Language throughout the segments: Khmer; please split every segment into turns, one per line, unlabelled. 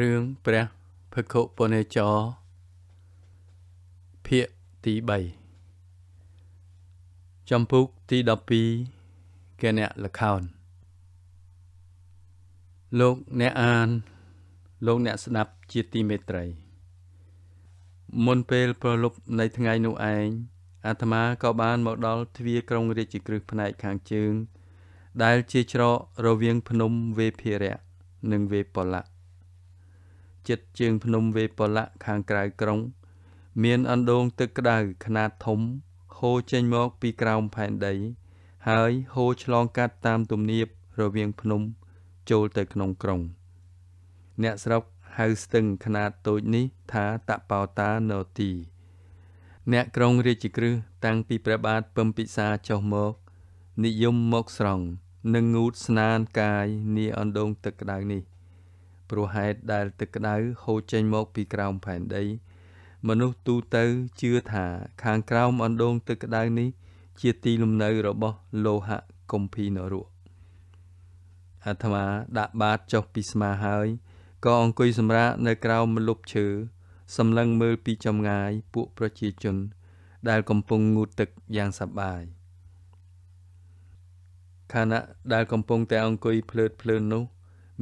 រឿងព្រះភគពនេចរភាគទី3ចំពុកទី12កអ្នកលខោនលោកអ្នកអាន លោកអ្នកស្ដាប់ជាទីមេត្រី មុនពេលប្រលប់នៃថ្ងៃនោះឯងអាត្មាក៏បានមកដល់ទ្វារក្រុងរាជក្រឹសផ្នែកខាងជើង ដែលជាច្រករវាង ភ្នំវេភិរៈនិងវេពលៈ ចិត្តជើងភ្នំវេពលៈខាងក្រៅក្រុង មានអណ្ដូងទឹកក្តៅខ្នាតធំហូរចេញមកពីក្រោមផែនដី ហើយហូរឆ្លងកាត់តាមទំនាបរវាងភ្នំ ចូលទៅក្នុងក្រុង អ្នកស្រុកហៅស្ទឹងខ្នាតតូចនេះថាតបោតាណូទី អ្នកក្រុងរាជក្រឹសតាំងពីព្រះបាទពំពិសាចុះមក និយមមកស្រង់និងងូតស្នានកាយនាអណ្ដូងទឹកក្តៅនេះ ព្រោះហេតុដែលទឹកក្តៅហូរចេញមកពីក្រោមផែនដី មនុស្សទូទៅជឿថាខាងក្រោមអណ្ដូងទឹកក្តៅនេះ ជាទីលំនៅរបស់លោហៈគំភីនរៈអាត្មាដាក់បាតចុះពីស្មាហើយក៏អង្គុយសម្រាកនៅក្រោមម្លប់ឈើសម្លឹងមើលពីចម្ងាយពួកប្រជាជន ដែលកំពុងងូតទឹកយ៉ាងសប្បាយខណៈដែលកំពុងតែអង្គុយភ្លើតភ្លើននោះ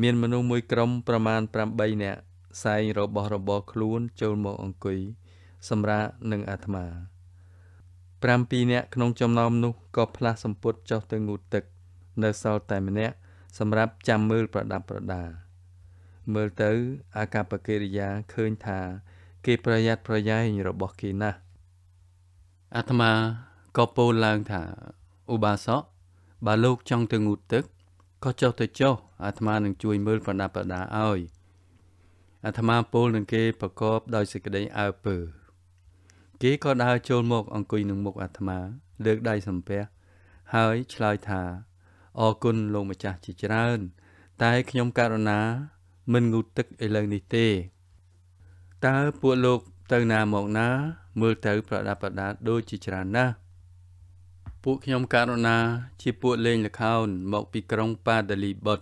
មានមនុស្សមួយក្រុមប្រមាណ8នាក់សែងរបស់របរខ្លួនចូលមកអង្គុយសម្រាប់នឹងអាត្មា7នាក់ក្នុងចំណោមនោះក៏ផ្លាស់សម្ពុតចុះទៅងូតទឹក នៅសល់តែម្នាក់សម្រាប់ចាំមើលប្រដាប់ប្រដា មើលទៅអាកប្បកិរិយាឃើញថា គេប្រយ័ត្នប្រយែងរបស់គេណាស់អាត្មាក៏ពោលឡើងថាឧបាសកបើលោកចង់ទៅងូតទឹក ក៏ចុះទៅចុះអាត្មានឹងជួយមើលប្រដាប់ប្រដាឲ្យអាត្មាពោលនឹងគេប្រកបដោយសេចក្តីអើពើគេក៏ដើរចូលមកអង្គុយនឹងមុខអាត្មា លើកដៃសំពះហើយឆ្លើយថាអរគុណលោកម្ចាស់ជាច្រើន តែខ្ញុំករណា មិនងូតទឹកឥឡូវនេះទេតើពួកលោកទៅណាមកណា មើលទៅប្រដាប់ប្រដាដូចជាច្រើនណាស់ ពួកខ្ញុំករណា ជាពួកលេងលខោនមកពីក្រុងប៉ាដាលីបុត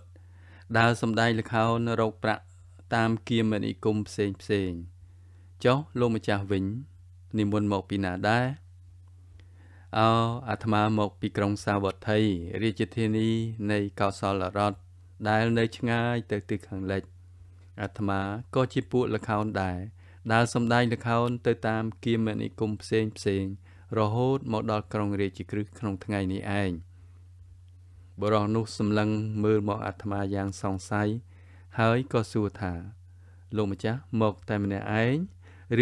ដើរសំដែងលខោនរកប្រាក់តាមគៀមនិគមផ្សេងផ្សេងចុះលោកម្ចាស់វិញ និមន្តមកពីណាដែរអោអាត្មាមកពីក្រុងសាវត្ថីរាជធានីនៃកោសលរដ្ឋដែលនៅឆ្ងាយទៅទិសខាងលិចអាត្មាក៏ជាពួកលខោនដែរដើរសំដែងលខោនទៅតាមគៀមនិគមផ្សេងផ្សេង រហូតមកដល់ក្រុងរាជក្រឹសក្នុងថ្ងៃនេះឯងបរោះនោះសម្លឹងមើលមកអាត្មាយ៉ាងសង្ស័យហើយក៏សួរថាលោកម្ចាស់មកតែម្នាក់ឯង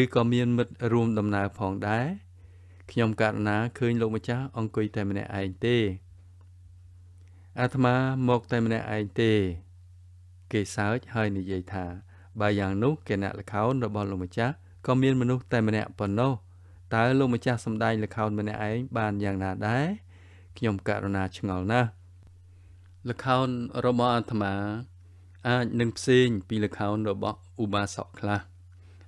ឬក៏មានមិត្តរួមដំណើរផងដែរខ្ញុំករណាឃើញលោកម្ចាស់អង្គុយតែម្នាក់ឯងទេអាត្មាមកតែម្នាក់ឯងទេ គេសើចហើយនិយាយថា បើយ៉ាងនោះគណៈលខោនរបស់លោកម្ចាស់ក៏មានមនុស្សតែម្នាក់ប៉ុណ្ណោះ តើលោកម្ចាស់សំដែងល្ខោនម្នាក់ឯងបានយ៉ាងណាដែរខ្ញុំករណាឆ្ងល់ណាស់ល្ខោនរបស់អាត្មា អាចនឹងផ្សេងពីល្ខោនរបស់ឧបាសកខ្លះ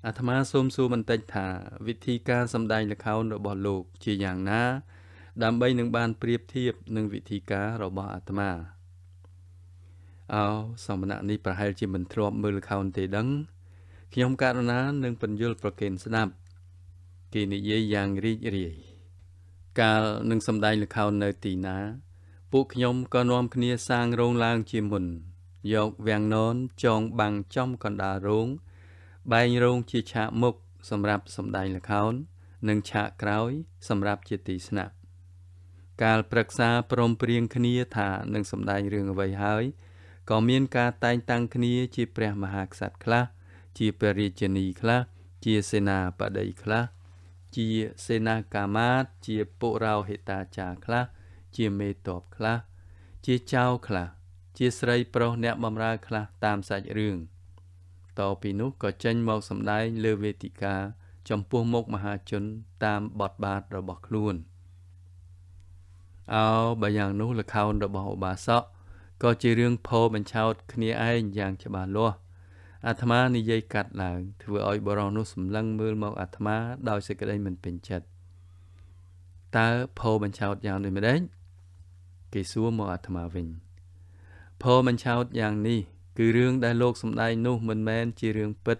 អាត្មាសូមសួរបន្តិចថា វិធីការសម្ដែងល្ខោនរបស់លោកជាយ៉ាងណា ដើម្បីនឹងបានប្រៀបធៀបនឹងវិធីការរបស់អាត្មាអោសមណៈនេះប្រហែលជាមិនធ្លាប់មើលល្ខោនទេដឹងខ្ញុំករណានឹងបញ្យល់ប្រកេនស្ដាប់ គេនិយាយយ៉ាងរីករាយកាលនឹងសម្ដែងល្ខោននៅទីណា ពួកខ្ញុំក៏នាំគ្នាសាងរោងឡើងជាមុន យកវាំងននចងបាំងចំកណ្ដាលរោងបែងរោងជាឆាកមុខសម្រាប់សម្ដែងល្ខោន និងឆាកក្រោយ សម្រាប់ជាទីស្នាក់កាលប្រឹក្សាព្រមព្រៀងគ្នាថានឹងសម្ដែងរឿងអ្វីហើយក៏មានការតែងតាំងគ្នាជាព្រះមហាក្សត្រខ្លះ ជាព្រះរាជនីខ្លះ ជាសេនាបតីខ្លះ ជាសេនាកាមាត ជាពុរោហេតាចារខ្លះជាមេតបខ្លះជាចៅខ្លះជាស្រីប្រុសអ្នកបម្រើខ្លះតាមសាច់រឿងតពីនោះក៏ចេញមកសម្ដែងលើវេទិកា ចំពោះមុខមហាជនតាមបទបាតរបស់ខ្លួនអោបើយ៉ាងនោះលខោនរបស់ឧបាសកក៏ជារឿងផោបញ្ឆោតគ្នាឯងយ៉ាងច្បាស់លាស់ អាត្មានិយាយកាត់ឡើងធ្វើឲ្យបរោះនោះសម្លឹងមើលមកអាត្មាដោយសេចក្តីមិនពេញចិត្តតើផោបញ្ឆោតយ៉ាងដូចម្ដេចគេសួរមកអាត្មាវិញផោបញ្ឆោតយ៉ាងនេះគឺរឿងដែលលោកសម្ដែងនោះមិនមែនជារឿងពិត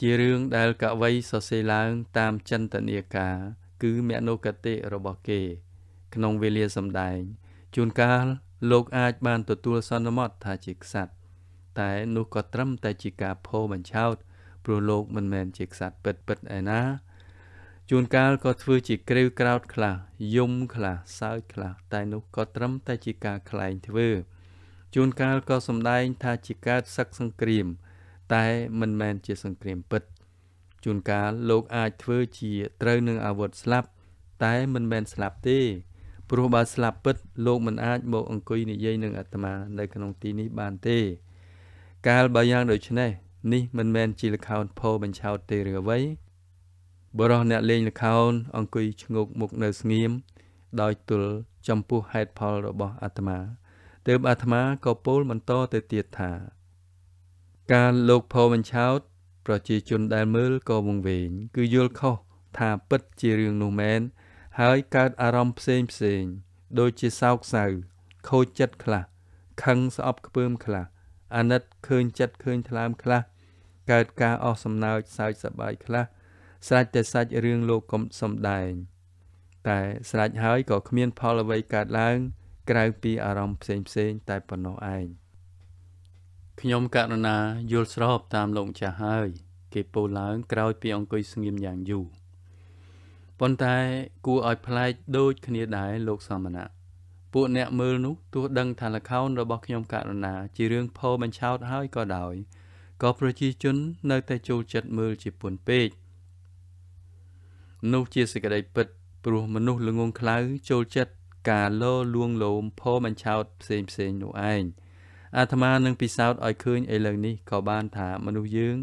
ជារឿងដែលកវីសរសេរឡើងតាមចិន្ទនាការ គឺមនោគតិរបស់គេ ក្នុងវេលាសម្ដែងជួនកាលលោកអាចបានទទួលសន្មតថាជាក្សត្រ តែនោះក៏ត្រឹមតែជាការផោបញ្ឆោតព្រោះលោកមិនមែនជាក្សត្រពិតពិតឯណាជួនកាលក៏ធ្វើជាក្រេវក្រោតខ្លះយំខ្លះសើចខ្លះតែនោះក៏ត្រឹមតែជាការក្លែងធ្វើជួនកាលក៏សម្ដែងថាជាកើតសឹកសង្គ្រាម តែមិនមែនជាសង្គ្រាមពិតជួនកាលលោកអាចធ្វើជាត្រូវនឹងអាវុធស្លាប់ តែមិនមែនស្លាប់ទេព្រោះបើស្លាប់ពិត លោកមិនអាចមកអង្គុយនិយាយនឹងអាត្មា នៅក្នុងទីនេះបានទេ កាលបើយ៉ាងដូចនេះនេះមិនមែនជាលខោនផោបញ្ឆោតទេឬអ្វីបរោះអ្នកលេងលខោនអង្គុយឈ្ងោកមុខនៅស្ងៀមដោយទល់ចំពោះហេតុផលរបស់អាត្មាទើបអាត្មាក៏ពោលបន្តទៅទៀតថា ការលោកផោបញ្ឆោត ប្រជាជនដែលមើលក៏វង្វេងគឺយល់ខុសថាពិតជារឿងនោះមែនហើយកើតអារម្មណ៍ផ្សេងផ្សេង ដូចជាសោកសៅខូចចិត្តខ្លះខឹងស្អប់ខ្ពើមខ្លះ អាណិតឃើញចិត្តឃើញថ្លើមខ្លះកើតការអស់សំណើចសើចសប្បាយខ្លះស្រេចតែសាច់រឿងលោកកុំសំដែង តែស្រេចហើយក៏គ្មានផលអ្វីកើតឡើង ក្រៅពីអារម្មណ៍ផ្សេងផ្សេងតែប៉ុណ្ណោះឯងខ្ញុំករណាយល់ស្របតាមលោកម្ចាស់ហើយ គេពោលឡើងក្រោយពីអង្គុយស្ងៀមយ៉ាងយូរប៉ុន្តែគួរឲ្យប្លែកដូចគ្នាដែរលោកសមណៈ ពួកអ្នកមើលនោះទោះដឹងថាលខោនរបស់ខ្ញុំករណា ជារឿងផោបញ្ឆោតហើយក៏ដោយក៏ប្រជាជននៅតែចូលចិត្តមើលជាពុនពេកនោះជាសេចក្តីពិតព្រោះមនុស្សល្ងងខ្លៅចូលចិត្តការលោលួងលោមផោបញ្ឆោតផ្សេងផ្សេងនោះឯងអាត្មានឹងពិសោធន៍ឲ្យឃើញឥឡូវនេះក៏បានថាមនុស្សយើង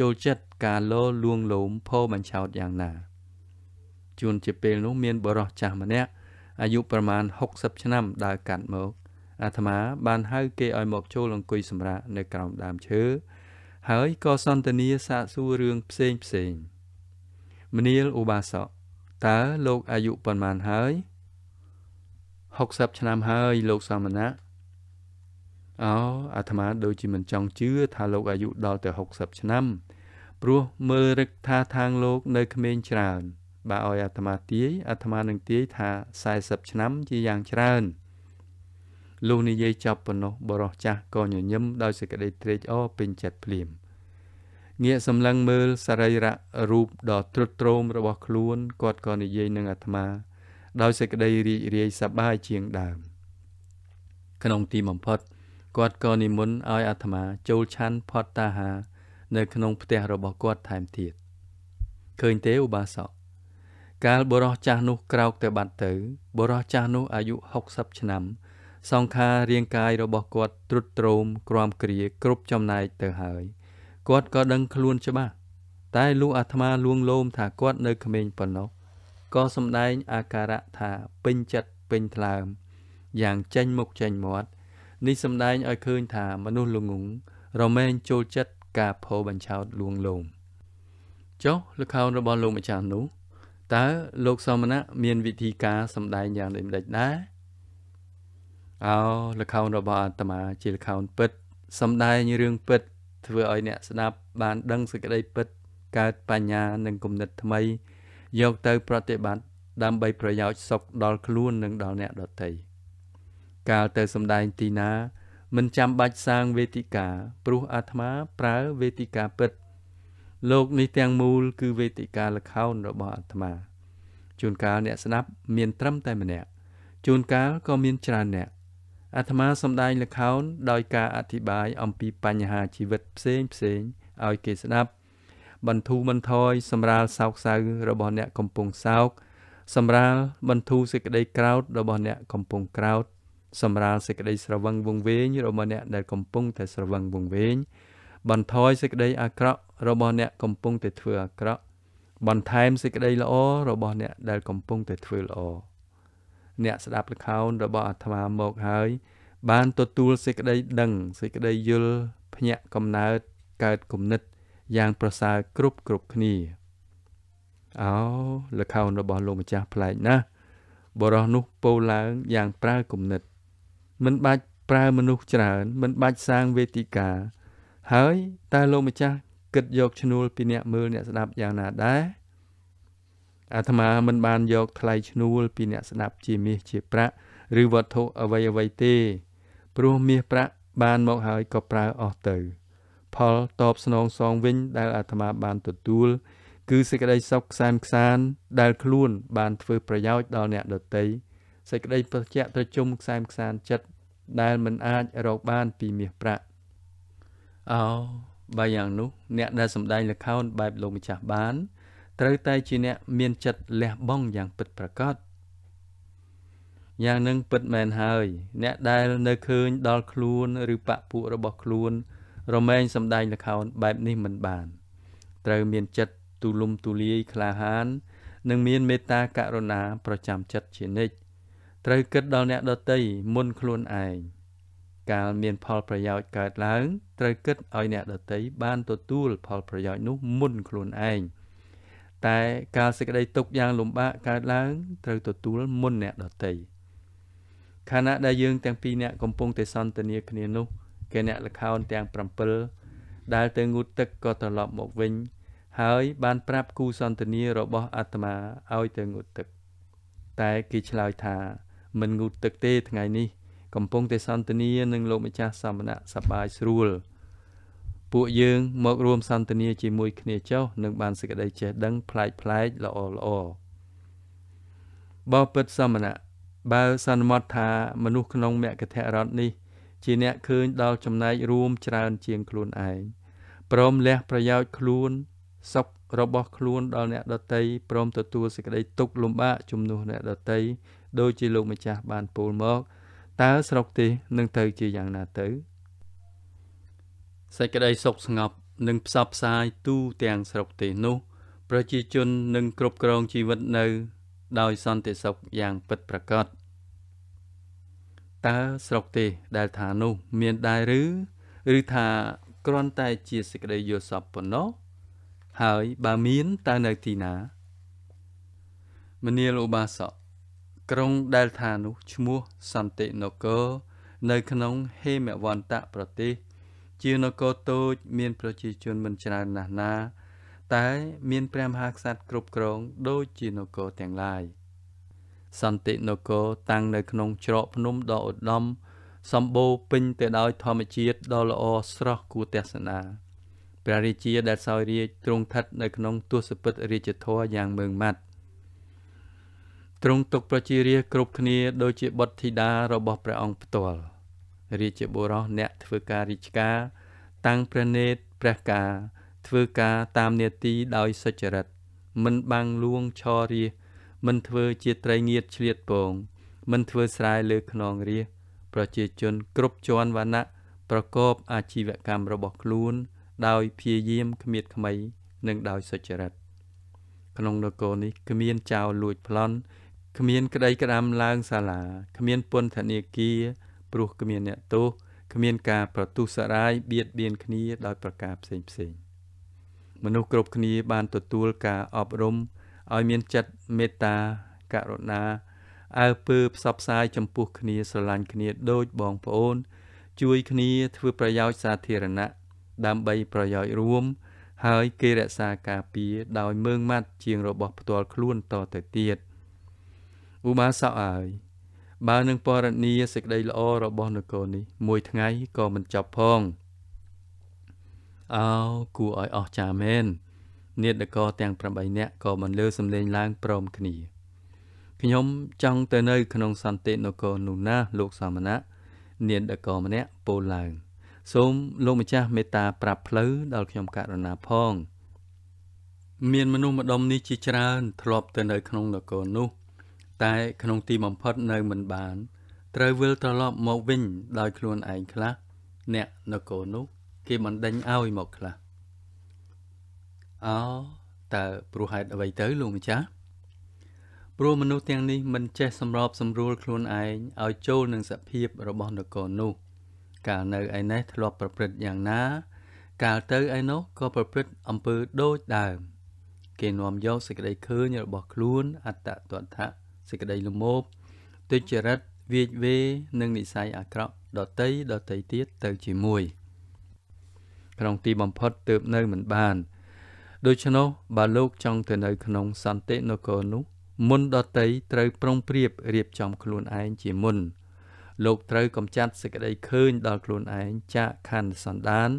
ចូលចិត្តការលោលួងលោមផោបញ្ឆោតយ៉ាងណាជួនជាពេលនោះមានបរិសចាស់ម្នាក់ អាយុប្រមាណ60ឆ្នាំដើរកាត់មកអាត្មាបានហៅគេឲ្យមកចូលអង្គុយសម្រាកនៅក្រោមដើមឈើហើយក៏សន្ទនាសាកសួររឿងផ្សេងផ្សេងមនាលឧបាសកតើលោកអាយុប៉ុន្មានហើយ60ឆ្នាំហើយលោកសមណៈអូអាត្មាដូចជាមិនចង់ជឿថាលោកអាយុដល់ទៅ60ឆ្នាំព្រោះមើលរឹកថាທາງលោកនៅក្មេងច្រើន បើឲ្យអាត្មាទាយអាត្មានឹងទាយថា40ឆ្នាំជាយ៉ាងច្រើនលោកនិយាយចប់ប៉ុណ្ណោះបរោះចាស់ក៏ញញឹមដោយសេចក្តីត្រេកអរពេញចិត្តភ្លាមងាកសម្លឹងមើលសរីរៈរូបដ៏ទ្រុឌទ្រោមរបស់ខ្លួនគាត់ក៏និយាយនឹងអាត្មា ដោយសេចក្តីរីករាយសប្បាយជាងដើមក្នុងទីបំផុតគាត់ក៏និមន្តឲ្យអាត្មាចូលឆាន់ផតតាហា នៅក្នុងផ្ទះរបស់គាត់ថែមទៀតឃើញទេឧបាសក កាលបុរសចាស់នោះក្រោកទៅបាត់ទៅបុរសចាស់នោះអាយុ60ឆ្នាំ សង្ខាររាងកាយរបស់គាត់ទ្រុឌទ្រោមក្រំគ្រាគ្រប់ចំណែកទៅហើយគាត់ក៏ដឹងខ្លួនច្បាស់តែលោកអាត្មាលួងលោមថាគាត់នៅក្មេងប៉ុណ្ណោះក៏សំដែងអាការៈថាពេញចិត្តពេញថ្លើមយ៉ាងចេញមុខចេញមាត់នេះសំដែងឲ្យឃើញថាមនុស្សល្ងងរមែងចូលចិត្តការផោបញ្ឆោតលួងលោមចុះលខោនរបស់លោកម្ចាស់នោះ តើលោកសមណៈមានវិធីការសម្ដែងយ៉ាងដូចម្ដេចដែរអោលខោនរបស់អាត្មាជាលខោនពិតសម្ដែងរឿងពិត ធ្វើឲ្យអ្នកស្ដាប់បានដឹងសេចក្តីពិត កើតបញ្ញានិងគំនិតថ្មី យកទៅប្រតិបត្តិដើម្បីប្រយោជន៍សុខដល់ខ្លួននិងដល់អ្នកដទៃកាលទៅសម្ដែងទីណា មិនចាំបាច់សាងវេទិកា ព្រោះអាត្មាប្រើវេទិកាពិត លោកនេះទាំងមូលគឺវេទិកាលខោនរបស់អាត្មាជួនកាលអ្នកស្ដាប់មានត្រឹមតែម្នាក់ជួនកាលក៏មានច្រើនអ្នកអាត្មាសម្ដែងលខោនដោយការអធិប្បាយអំពីបញ្ហាជីវិតផ្សេងផ្សេងឲ្យគេស្ដាប់ បន្ធូរបន្ថយសម្រាលសោកសៅរបស់អ្នកកំពុងសោកសម្រាលបន្ធូរសេចក្តីក្រោធរបស់អ្នកកំពុងក្រោធសម្រាលសេចក្តីស្រវឹងវង្វេងរបស់អ្នកដែលកំពុងតែស្រវឹងវង្វេងបន្ថយសេចក្តីអាក្រក់ របស់អ្នកកំពុងតែធ្វើអាក្រក់បន្ថែមសេចក្តីល្អរបស់អ្នកដែលកំពុងតែធ្វើល្អអ្នកស្ដាប់ល្ខោនរបស់អាត្មាមកហើយ បានទទួលសេចក្តីដឹងសេចក្តីយល់ភ្ញាក់កំណើតកើតគំនិតយ៉ាងប្រសើរគ្រប់គ្រប់គ្នាអោល្ខោនរបស់លោកម្ចាស់ប្លែកណាស់បរោះនោះពោលឡើងយ៉ាងប្រើគំនិត មិនបាច់ប្រើមនុស្សច្រើន មិនបាច់សាងវេទិកា ហើយតើលោកម្ចាស់ គិតយកឈ្នួលពីអ្នកមើលអ្នកស្ដាប់យ៉ាងណាដែរអាត្មាមិនបានយកថ្លៃឈ្នួលពីអ្នកស្ដាប់ជាមាសជាប្រាក់ឬវត្ថុអ្វីអ្វីទេព្រោះមាសប្រាក់បានមកហើយក៏ប្រើអស់ទៅ ផលតបស្នងសងវិញដែលអាត្មាបានទទួល គឺសេចក្តីសុខខ្សែមខ្សាន ដែលខ្លួន បានធ្វើប្រយោជន៍ដល់អ្នកដទៃសេចក្តីប្រជ្ជៈត្រជុំខ្សែមខ្សានចិត្តដែលមិនអាចរកបានពីមាសប្រាក់អោ បើយ៉ាងនោះអ្នកដែលសម្ដែងល្ខោនបែបលោកម្ចាស់បានត្រូវតែជាអ្នកមានចិត្តលះបង់យ៉ាងពិតប្រាកដយ៉ាងនឹងពិតមែនហើយ អ្នកដែលនៅឃើញដល់ខ្លួនឬបពពួករបស់ខ្លួន រមែងសម្ដែងល្ខោនបែបនេះមិនបាន ត្រូវមានចិត្តទូលំទូលាយក្លាហាន និងមានមេត្តាករុណាប្រចាំចិត្តជានិច្ចត្រូវគិតដល់អ្នកដទៃមុនខ្លួនឯងកាលមានផលប្រយោជន៍កើតឡើង ត្រូវគិតឲ្យអ្នកដទៃបានទទួលផលប្រយោជន៍នោះមុនខ្លួនឯងតែកាលសេចក្តីទុកយ៉ាងលំបាកកើតឡើងត្រូវទទួលមុនអ្នកដទៃខណៈដែលយើងទាំងពីរអ្នកកំពុងតែសន្ទនាគ្នានោះគេអ្នកលខោនទាំង7ដែលទៅងូតទឹកក៏ត្រឡប់មកវិញ ហើយបានប្រាប់គូសន្ទនារបស់អាត្មាឲ្យទៅងូតទឹក តែគេឆ្លើយថាមិនងូតទឹកទេថ្ងៃនេះ កំពុងតែសន្ទនានឹងលោកម្ចាស់សមណៈសប្បាយស្រួល ពួកយើងមករួមសន្ទនាជាមួយគ្នាចុះនឹងបានសេចក្តីចេះដឹងប្លែកប្លែកល្អល្អបបិទ្ធសមណៈបើសន្មត់ថាមនុស្សក្នុងមគ្គធរដ្ឋនេះ ជាអ្នកឃើញដល់ចំណែករួមច្រើនជាងខ្លួនឯងព្រមលះប្រយោជន៍ខ្លួនសុខរបស់ខ្លួនដល់អ្នកដតីព្រមទទួលសេចក្តីទុក្ខលំបាកជំនួសអ្នកដតីដោយជាលោកម្ចាស់បានពោលមកតើស្រុកទេសនឹងទៅជាយ៉ាងណាទៅ សេចក្តីសុខស្ងប់នឹងផ្សព្វផ្សាយទូទាំងស្រុកទេសនោះ ប្រជាជននឹងគ្រប់គ្រងជីវិតនៅ ដោយសន្តិសុខយ៉ាងពិតប្រាកដតើស្រុកទេសដែលថានោះ មានដែរឬឬថាគ្រាន់តែជាសេចក្តីយល់សប្តិប៉ុណ្ណោះហើយបើមានតើនៅទីណាមនាលឧបាសកក្រុងដែលថានោះឈ្មោះសន្តិនគរនៅក្នុងហេមវន្តៈប្រទេស ជានគរតូច មានប្រជាជនមិនច្រើនណាស់ណា តែមានព្រះមហាក្សត្រគ្រប់គ្រងដូចជានគរទាំងឡាយសន្តិនគរតាំងនៅក្នុងច្រកភ្នំដ៏ឧត្តមសម្បូរពេញទៅដោយធម្មជាតិដ៏ល្អស្រស់គួរទស្សនាព្រះរាជាដែលសោយរាជទ្រង់ស្ថិតនៅក្នុងទសពិតរាជធរយ៉ាងមើងម៉ាត់ទ្រង់ទុកប្រជារាស្ត្រគ្រប់គ្នាដូចជាបុត្រធីតារបស់ព្រះអង្គផ្ទាល់ រាជបុរសអ្នកធ្វើការរាជការ តាំងព្រះនេតព្រះការ ធ្វើការតាមនេតិដោយសុចរិត មិនបាំងលួងឆរាសមិនធ្វើជាត្រីងៀតឆ្លៀតពង មិនធ្វើស្រែលើខ្នងរាសប្រជាជនគ្រប់ជាន់វណ្ណៈប្រកបអាជីវកម្មរបស់ខ្លួន ដោយព្យាយាមគ្មៀតខ្មៃនិងដោយសុចរិត ក្នុងនគរនេះគ្មានចៅលួចប្លន់គ្មានក្តីក្តាំឡើងសាលាគ្មានពន្ធនាគារ ព្រោះគ្មានអ្នកទោសគ្មានការប្រទុសរាយបៀតបៀនគ្នាដោយប្រការផ្សេងផ្សេងមនុស្សគ្រប់គ្នាបានទទួលការអប់រំឲ្យមានចិត្តមេត្តាករុណាអើពើផ្សព្វផ្សាយចំពោះគ្នាស្រឡាញ់គ្នាដូចបងប្អូន ជួយគ្នាធ្វើប្រយោជន៍សាធារណៈដើម្បីប្រយោជន៍រួម ហើយគេរក្សាការពារដោយមើងម៉ាត់ជាងរបស់ផ្ទាល់ខ្លួនតទៅទៀតឧបាសកអើយ បើនឹងពរនីសេចក្តីល្អរបស់នគរនេះ មួយថ្ងៃក៏មិនចប់ផងអោគួរឲ្យអស់ចាមែននាដកទាំង8នាក់ក៏បានលើសំឡេងឡើងព្រមគ្នាខ្ញុំចង់ទៅនៅ ក្នុងសន្តិនគរនោះណាលោកសាមណៈនាដកម្នាក់ពោលឡើង សូមលោកម្ចាស់មេត្តាប្រាប់ផ្លូវដល់ខ្ញុំករណាផង មានមនុស្សម្ដុំនេះជាច្រើនធ្លាប់ទៅនៅក្នុងនគរនោះ តែក្នុងទីបំផុតនៅមិនបាន ត្រូវវិលត្រឡប់មកវិញដោយខ្លួនឯងខ្លះអ្នកនគរនោះ គេបណ្ដេញឲ្យមកខ្លះអោតើព្រោះហេតុអ្វីទៅលោកម្ចាស់ព្រោះមនុស្សទាំងនេះមិនចេះសម្របសម្រួលខ្លួនឯងឲ្យចូលនឹងសភាពរបស់នគរនោះ កាលនៅឯនេះធ្លាប់ប្រព្រឹត្តយ៉ាងណា កាលទៅឯនោះក៏ប្រព្រឹត្តអំពើដូចដើម គេនាំយកសេចក្តីឃើញរបស់ខ្លួនអត្តតថៈ សេចក្តីលមោបទុច្ចរិតវាចវេនឹងនិស័យអាក្រក់ដតីដតីទៀតទៅជាមួយក្នុងទីបំផុតទើបនៅមិនបានដូច្នោះបើលោកចង់ទៅនៅក្នុងសន្តិនគរនោះមុនដតីត្រូវប្រុងប្រៀបរៀបចំខ្លួនឯងជាមុន លោកត្រូវកំចាត់សេចក្តីឃើញដល់ខ្លួនឯងចាកខណ្ឌសន្តាន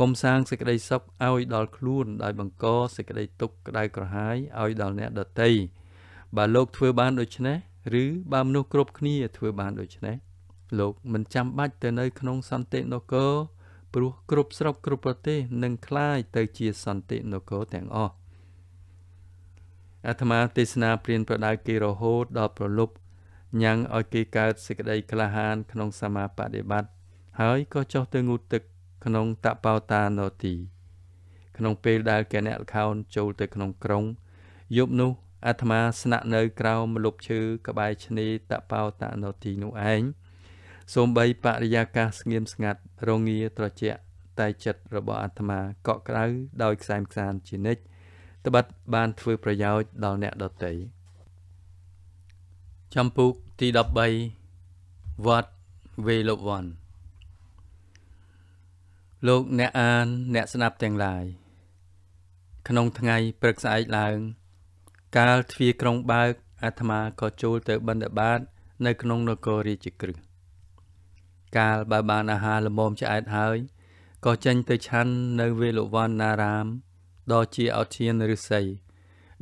កុំសាងសេចក្តីសុខឲ្យដល់ខ្លួនដោយបង្កសេចក្តីទុក្ខក្តៅក្រហាយឲ្យដល់អ្នកដតី បើលោកធ្វើបានដូច្នេះឬបើមនុស្សគ្រប់គ្នាធ្វើបានដូច្នេះលោកមិនចាំបាច់ទៅនៅក្នុងសន្តិនគរព្រោះគ្រប់ស្រុកគ្រប់ប្រទេសនឹងคล้ายទៅជាសន្តិនគរទាំងអស់អាត្មាទេសនាព្រានប្រដៅគេរហូតដល់ប្រលប់ញ៉ាំងឲ្យគេកើតសេចក្តីក្លាហានក្នុងសមាបដិបត្តិហើយក៏ចុះទៅងូតទឹកក្នុងតបោតាណូទី ក្នុងពេលដែលកអ្នកលខោនចូលទៅក្នុងក្រុងយប់នោះ អាត្មាស្នាក់នៅក្រោមម្លប់ឈើក្បែរឆ្នេរតបោតាណូទីនោះឯងសូម្បីបរិយាកាសស្ងៀមស្ងាត់រងាត្រជាក់តែចិត្តរបស់អាត្មាកក់ក្ដៅដោយខ្សែមខ្សានជានិច្ចត្បិតបានធ្វើប្រយោជន៍ដល់អ្នកដទៃចំពុកទី13វត្តវេលវ័នលោកអ្នកអានអ្នកស្ដាប់ទាំងឡាយក្នុងថ្ងៃព្រឹកស្អែកឡើង កាលទ្វារក្រុងបើកអាត្មាក៏ចូលទៅបិណ្ឌបាត នៅក្នុងនគររាជក្រឹសកាលបើបានអាហារល្មមឆ្អែតហើយក៏ចេញទៅឆាន់នៅវេលវ័នណារាមដ៏ជាអធិនឫស្សី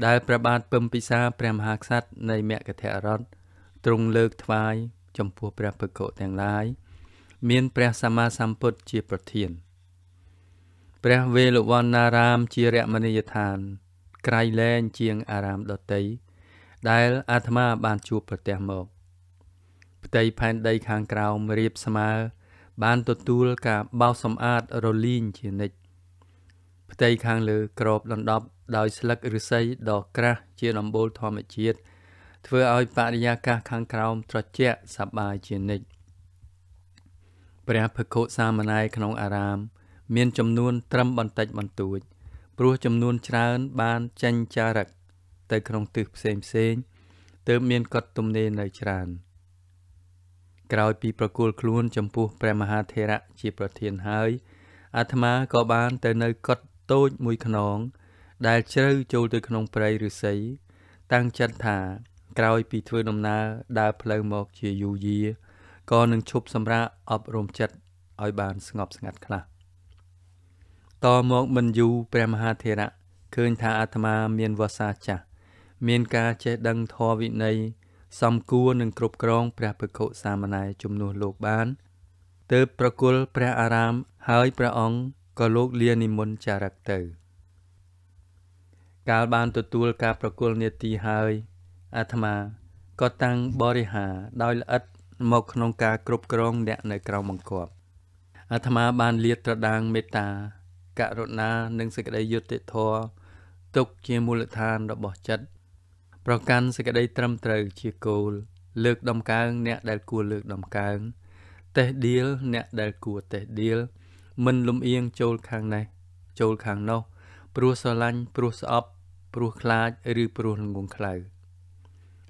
ដែលព្រះបាទពឹមពិសាព្រះមហាក្សត្រនៃមគ្គធរដ្ឋទ្រង់លើកថ្វាយចំពោះព្រះភិក្ខុទាំងឡាយមានព្រះសម្មាសម្ពុទ្ធជាប្រធានព្រះវេលវណ្ណារាមជារមណីយដ្ឋាន ក្រៃលែងជាងអារាមដតីដែលអាត្មាបានជួបប្រទះមកផ្ទៃផែនដីខាងក្រោមរៀបស្មើ បានទទួលការបោសសម្អាតរលីងជានិច្ចផ្ទៃខាងលើក្របដណ្ដប់ដោយស្លឹកឫស្សីដ៏ក្រាស់ជាដំបូលធម្មជាតិធ្វើឲ្យបរិយាកាសខាងក្រោមត្រជាក់សប្បាយជានិច្ចព្រះភិក្ខុសាមណេរក្នុងអារាម មានចំនួនត្រឹមបន្តិចបន្តួច ព្រោះចំនួនច្រើនបានចេញចារឹកទៅក្នុងទិសផ្សេងផ្សេងទើបមានកត់ទំនេរនៅច្រើនក្រោយពីប្រគល់ខ្លួនចំពោះព្រះមហាថេរៈជាប្រធានហើយអាត្មាក៏បានទៅនៅកត់តូចមួយខ្នង ដែលជ្រៅចូលទៅក្នុងព្រៃឫស្សី តាំងចិត្តថា ក្រោយពីធ្វើដំណើរដើរផ្លូវមកជាយូរយាក៏នឹងឈប់សម្រាកអប់រំចិត្តឲ្យបានស្ងប់ស្ងាត់ខ្លះ តមកមិនយូរព្រះមហាថេរៈឃើញថាអាត្មាមានវសាចាស់មានការចេះដឹងធម៌វិន័យសំគួរនឹងគ្រប់គ្រងព្រះភិក្ខុសាមណេរជំនួសលោកបានទើបប្រគល់ព្រះអារាមហើយព្រះអង្គក៏លោកលានិមន្តចារឹកទៅ កាលបានទទួលការប្រគល់នេតិហើយអាត្មាក៏តាំងបរិហាដោយល្អិតមកក្នុងការគ្រប់គ្រងអ្នកនៅក្រៅបង្គាប់អាត្មាបានលាតត្រដាងមេត្តា ករុណានិងសេចក្តីយុត្តិធម៌ទុកជាមូលដ្ឋានរបស់ចិត្តប្រកាន់សេចក្តីត្រឹមត្រូវជាគោលលើកដំកើងអ្នកដែលគួរលើកដំកើងតេះដៀលអ្នកដែលគួរតេះដៀលមិនលំអៀងចូលខាងនេះចូលខាងនោះព្រោះស្រឡាញ់ព្រោះស្អប់ព្រោះខ្លាចឬព្រោះងងខ្លៅ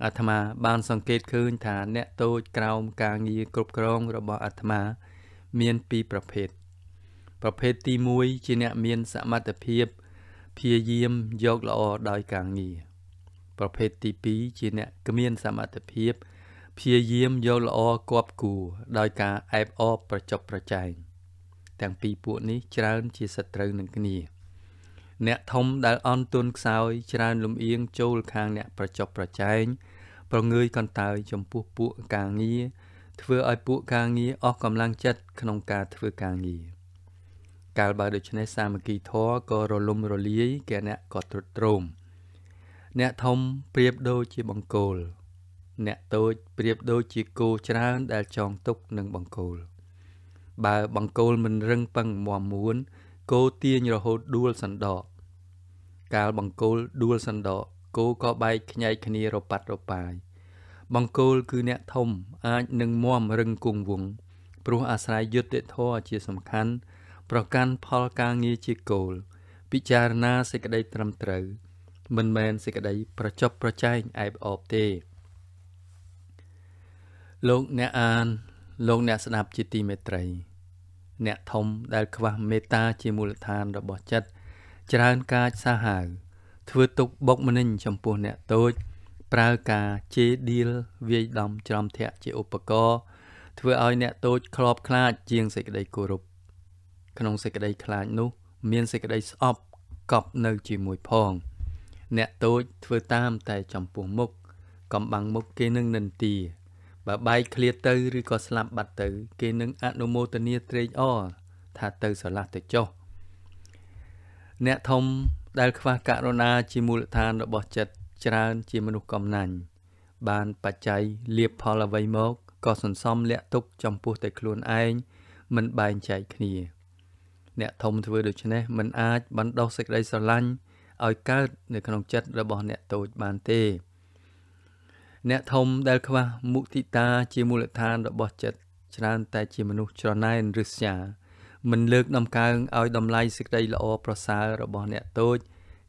អាត្មាបានសង្កេតឃើញថាអ្នកតូចក្រោមការងារគ្រប់គ្រងរបស់អាត្មា មានពីរប្រភេទ ប្រភេទទី1ជាអ្នកមានសមត្ថភាពព្យាយាមយកល្អដោយការងារប្រភេទទី2ជាអ្នកគ្មានសមត្ថភាពព្យាយាមយកល្អគប់គួរដោយការអែបអបប្រចុកប្រចែងទាំងពីរពួកនេះច្រើនជាសត្រូវនឹងគ្នាអ្នកធំដែលអន់ទុនខ្សោយច្រើនលំអៀងចូលខាងអ្នកប្រចុកប្រចែងប្រងើយកន្តើយចំពោះពួកការងារធ្វើឲ្យពួកការងារអស់កម្លាំងចិត្តក្នុងការធ្វើការងារ កាលបើដូច្នេះសាមគ្គីធម៌ក៏រលំរលាយគេអ្នកក៏ទ្រុឌទ្រោមអ្នកធំប្រៀបដូចជាបង្គោលអ្នកតូចប្រៀបដូចជាគោច្រើនដែលចងទុកនឹងបង្គោលបើបង្គោលមិនរឹងប៉ឹងមាំមួនគោទាញរហូតដួលសណ្ដកកាលបង្គោលដួលសណ្ដកគោក៏បែកខ្ញែកគ្នារប៉ាត់រប៉ាយបង្គោលគឺអ្នកធំអាចនឹងមាំរឹងគង់វង្សព្រោះអាស្រ័យយុត្តិធម៌ជាសំខាន់ ប្រកាន់ផលការងារជាគោលពិចារណាសេចក្តីត្រឹមត្រូវ មិនមែនសេចក្តីប្រចប់ប្រចែងអែបអបទេ លោកអ្នកអាន លោកអ្នកស្ដាប់ជាទីមេត្រី អ្នកធំដែលខ្វះមេត្តាជាមូលដ្ឋានរបស់ចិត្តច្រើនកាចសាហាវធ្វើទុកបុកម្នេញចំពោះអ្នកតូច ប្រើការជេរឌៀលវាយដំច្រំធាក់ជាឧបករណ៍ធ្វើឲ្យអ្នកតូច ខ្លោបខ្លាចជាងសេចក្តីគោរព ក្នុងសេចក្តីខ្លាចនោះ មានសេចក្តីស្អប់កប់នៅជាមួយផង អ្នកតូចធ្វើតាមតែចំពោះមុខកំបាំងមុខគេនឹងនិន្ទាបើបែកឃ្លាតទៅឬក៏ស្លាប់បាត់ទៅ គេនឹងអនុមោទនាត្រេកអរថាទៅស្រឡះទៅចុះអ្នកធំដែលខ្វះករុណាជាមូលដ្ឋានរបស់ចិត្តច្រើនជាមនុស្សកំណាញ់បានបច្ច័យលៀបផលអ្វីមកក៏សន្សំលាក់ទុកចំពោះតែខ្លួនឯងមិនបែងចែកគ្នា អ្នកធំធ្វើដូច្នេះមិនអាចបណ្ដោះសេចក្តីស្រឡាញ់ឲ្យកើតនៅក្នុងចិត្តរបស់អ្នកតូចបានទេ អ្នកធំដែលខ្វះមុទិតាជាមូលដ្ឋានរបស់ចិត្តច្រើនតែជាមនុស្សច្រណែនរឹស្យាមិនលើកដំកើងឲ្យតម្លៃសេចក្តីល្អប្រសើររបស់អ្នកតូច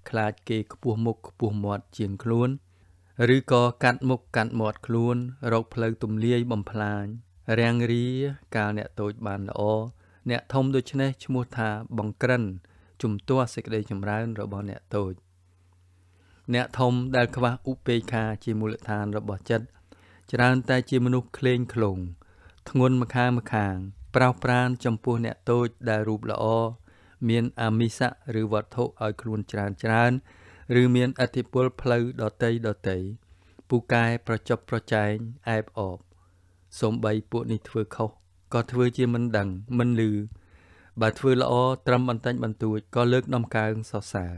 ខ្លាចគេខ្ពស់មុខខ្ពស់មាត់ជាងខ្លួន ឬក៏កាត់មុខកាត់មាត់ខ្លួនរកផ្លូវទំលាយបំផ្លាញរាំងរាកាលអ្នកតូចបានល្អ អ្នកធំដូច្នេះឈ្មោះថាបង្ក្រិនជំទាស់សេចក្តីចម្រើនរបស់អ្នកតូចអ្នកធំដែលខ្វះឧបេក្ខាជាមូលដ្ឋានរបស់ចិត្តច្រើនតែជាមនុស្សក្លែងក្លងធ្ងន់ម្ខាងម្ខាង ប្រោសប្រានចំពោះអ្នកតូចដែលរូបល្អមានអាមិសៈឬវត្ថុឲ្យខ្លួនច្រើនច្រើន ឬមានអធិពលផ្លូវដតីដតីពូកែប្រចប់ប្រចែងអែបអបសំបីពួកនេះធ្វើខុស ក៏ធ្វើជាមិនដឹងមិនលឺបើធ្វើល្អត្រឹមបន្តិចបន្តួចក៏លើកដំកើងសរសើរ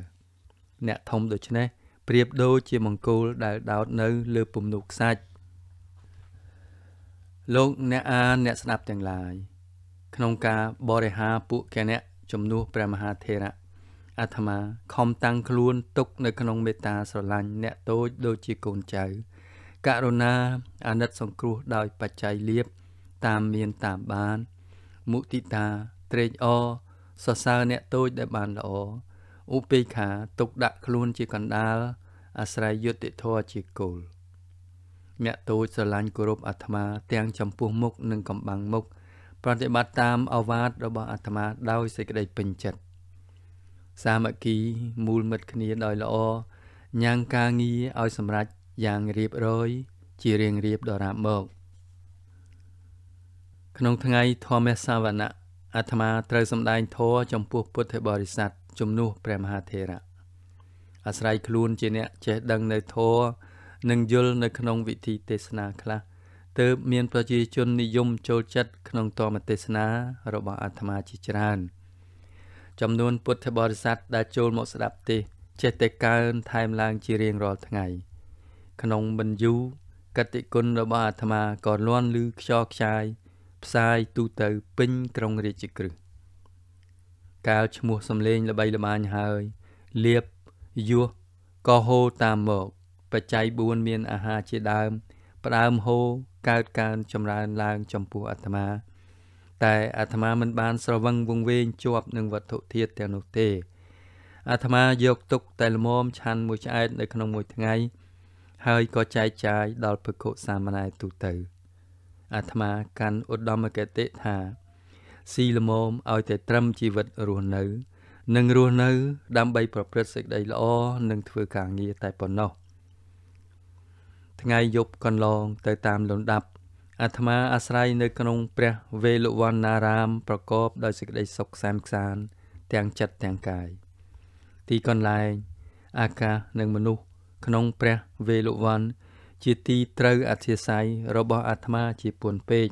អ្នកធំដូច្នេះប្រៀបដូចជាមង្គលដែលដោតនៅលើពំនូខ្សាច់លោកអ្នកអានអ្នកស្ដាប់ទាំងឡាយក្នុងការបរិហាពួកគណៈជំនួសព្រះមហាថេរៈអាត្មាខំតាំងខ្លួនទុកនៅក្នុងមេត្តាស្រឡាញ់អ្នកតូចដូចជាកូនចៅករុណាអាណិតសង្គ្រោះដោយបច្ច័យលៀប តាមមានតាមបាន មុទិតាត្រេកអរសរសើរអ្នកតូចដែលបានល្អឧបេក្ខាទុកដាក់ខ្លួនជាកណ្ដាលអាស្រ័យយុត្តិធម៌ជាគោលអ្នកតូចស្រឡាញ់គោរពអាត្មា ទាំងចំពោះមុខនិងកំបាំងមុខប្រតិបត្តិតាមអវាទរបស់អាត្មាដោយសេចក្តីពេញចិត្តសាមគ្គីមូលមិត្តគ្នាដោយល្អញ៉ាំងការងារឲ្យសម្រេចយ៉ាងរៀបរយ ជារៀងរៀបដរាបមក ក្នុងថ្ងៃធម្មសាវណៈអាត្មាត្រូវសម្ដែងធម៌ចំពោះពុទ្ធបរិស័ទជំនួសព្រះមហាថេរៈអាស្រ័យខ្លួនជាអ្នកចេះដឹងនៅធម៌និងយល់នៅក្នុងវិធីទេសនាខ្លះទើបមានប្រជាជននិយមចូលចិត្តក្នុងធម៌ទេសនារបស់អាត្មាជាច្រើន។ចំនួនពុទ្ធបរិស័ទដែលចូលមកស្ដាប់ទេសចេះតែកើនថែមឡើងជារៀងរាល់ថ្ងៃ ក្នុងមិនយូរកតិគុណរបស់អាត្មាក៏លន់ឮខ្យល់ខ្ចាយ ផ្សាយទូទៅពេញក្រុងរាជក្រឹសកាលឈ្មោះសំលេងល្បីល្បាញហើយលៀបយោះក៏ហូរតាមមកបច្ច័យ4មានអាហារជាដើម ផ្ដើមហូរកើតកើនចម្រើនឡើងចំពោះអាត្មា តែអាត្មាមិនបានស្រវឹងវង្វេងជាប់នឹងវត្ថុធាតុទាំងនោះទេអាត្មាយកទុកតែល្មមឆាន់មួយឆ្អែតនៅក្នុងមួយថ្ងៃ ហើយក៏ចែកចាយដល់ភិក្ខុសាមណេរទូទៅ អាត្មាកាន់ឧត្តមគតិថាស៊ីល្មមឲ្យតែត្រឹមជីវិតរស់នៅ និងរស់នៅ ដើម្បីប្រព្រឹត្តសេចក្តីល្អនិងធ្វើការងារតែប៉ុណ្ណោះថ្ងៃយប់កន្លងទៅតាមលំដាប់អាត្មាអាស្រ័យនៅក្នុងព្រះវេលវណ្ណារាម ប្រកបដោយសេចក្តីសុខសាន្តខ្សាន ទាំងចិត្តទាំងកាយទីកន្លែង អាកាសនិងមនុស្សក្នុងព្រះវេលវណ្ណ ជាទីត្រូវអធិស្ឋានរបស់អាត្មាជាពួនពេក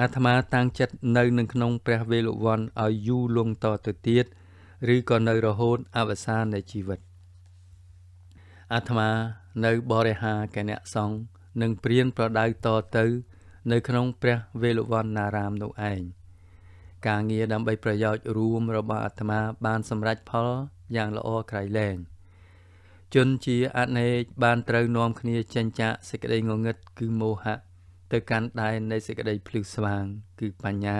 អាត្មាតាំងចិត្តនៅនឹងក្នុងព្រះវេលវណ្ណឲ្យយូរលង់តទៅទៀតឬក៏នៅរហូតអវសាននៃជីវិតអាត្មានៅបរិហាគណៈសង្ឃនិងព្រានប្រដៅតទៅ នៅក្នុងព្រះវេលវណ្ណារាមនោះឯងការងារដើម្បីប្រយោជន៍រួមរបស់អាត្មាបានសម្រេចផលយ៉ាងល្អក្រៃលែង ជនជាអនេកបានត្រូវនាំគ្នាចេញចាកសេចក្តីងងឹតគឺមោហៈទៅកាន់ដែននៃសេចក្តីភ្លឺស្វាង គឺបញ្ញា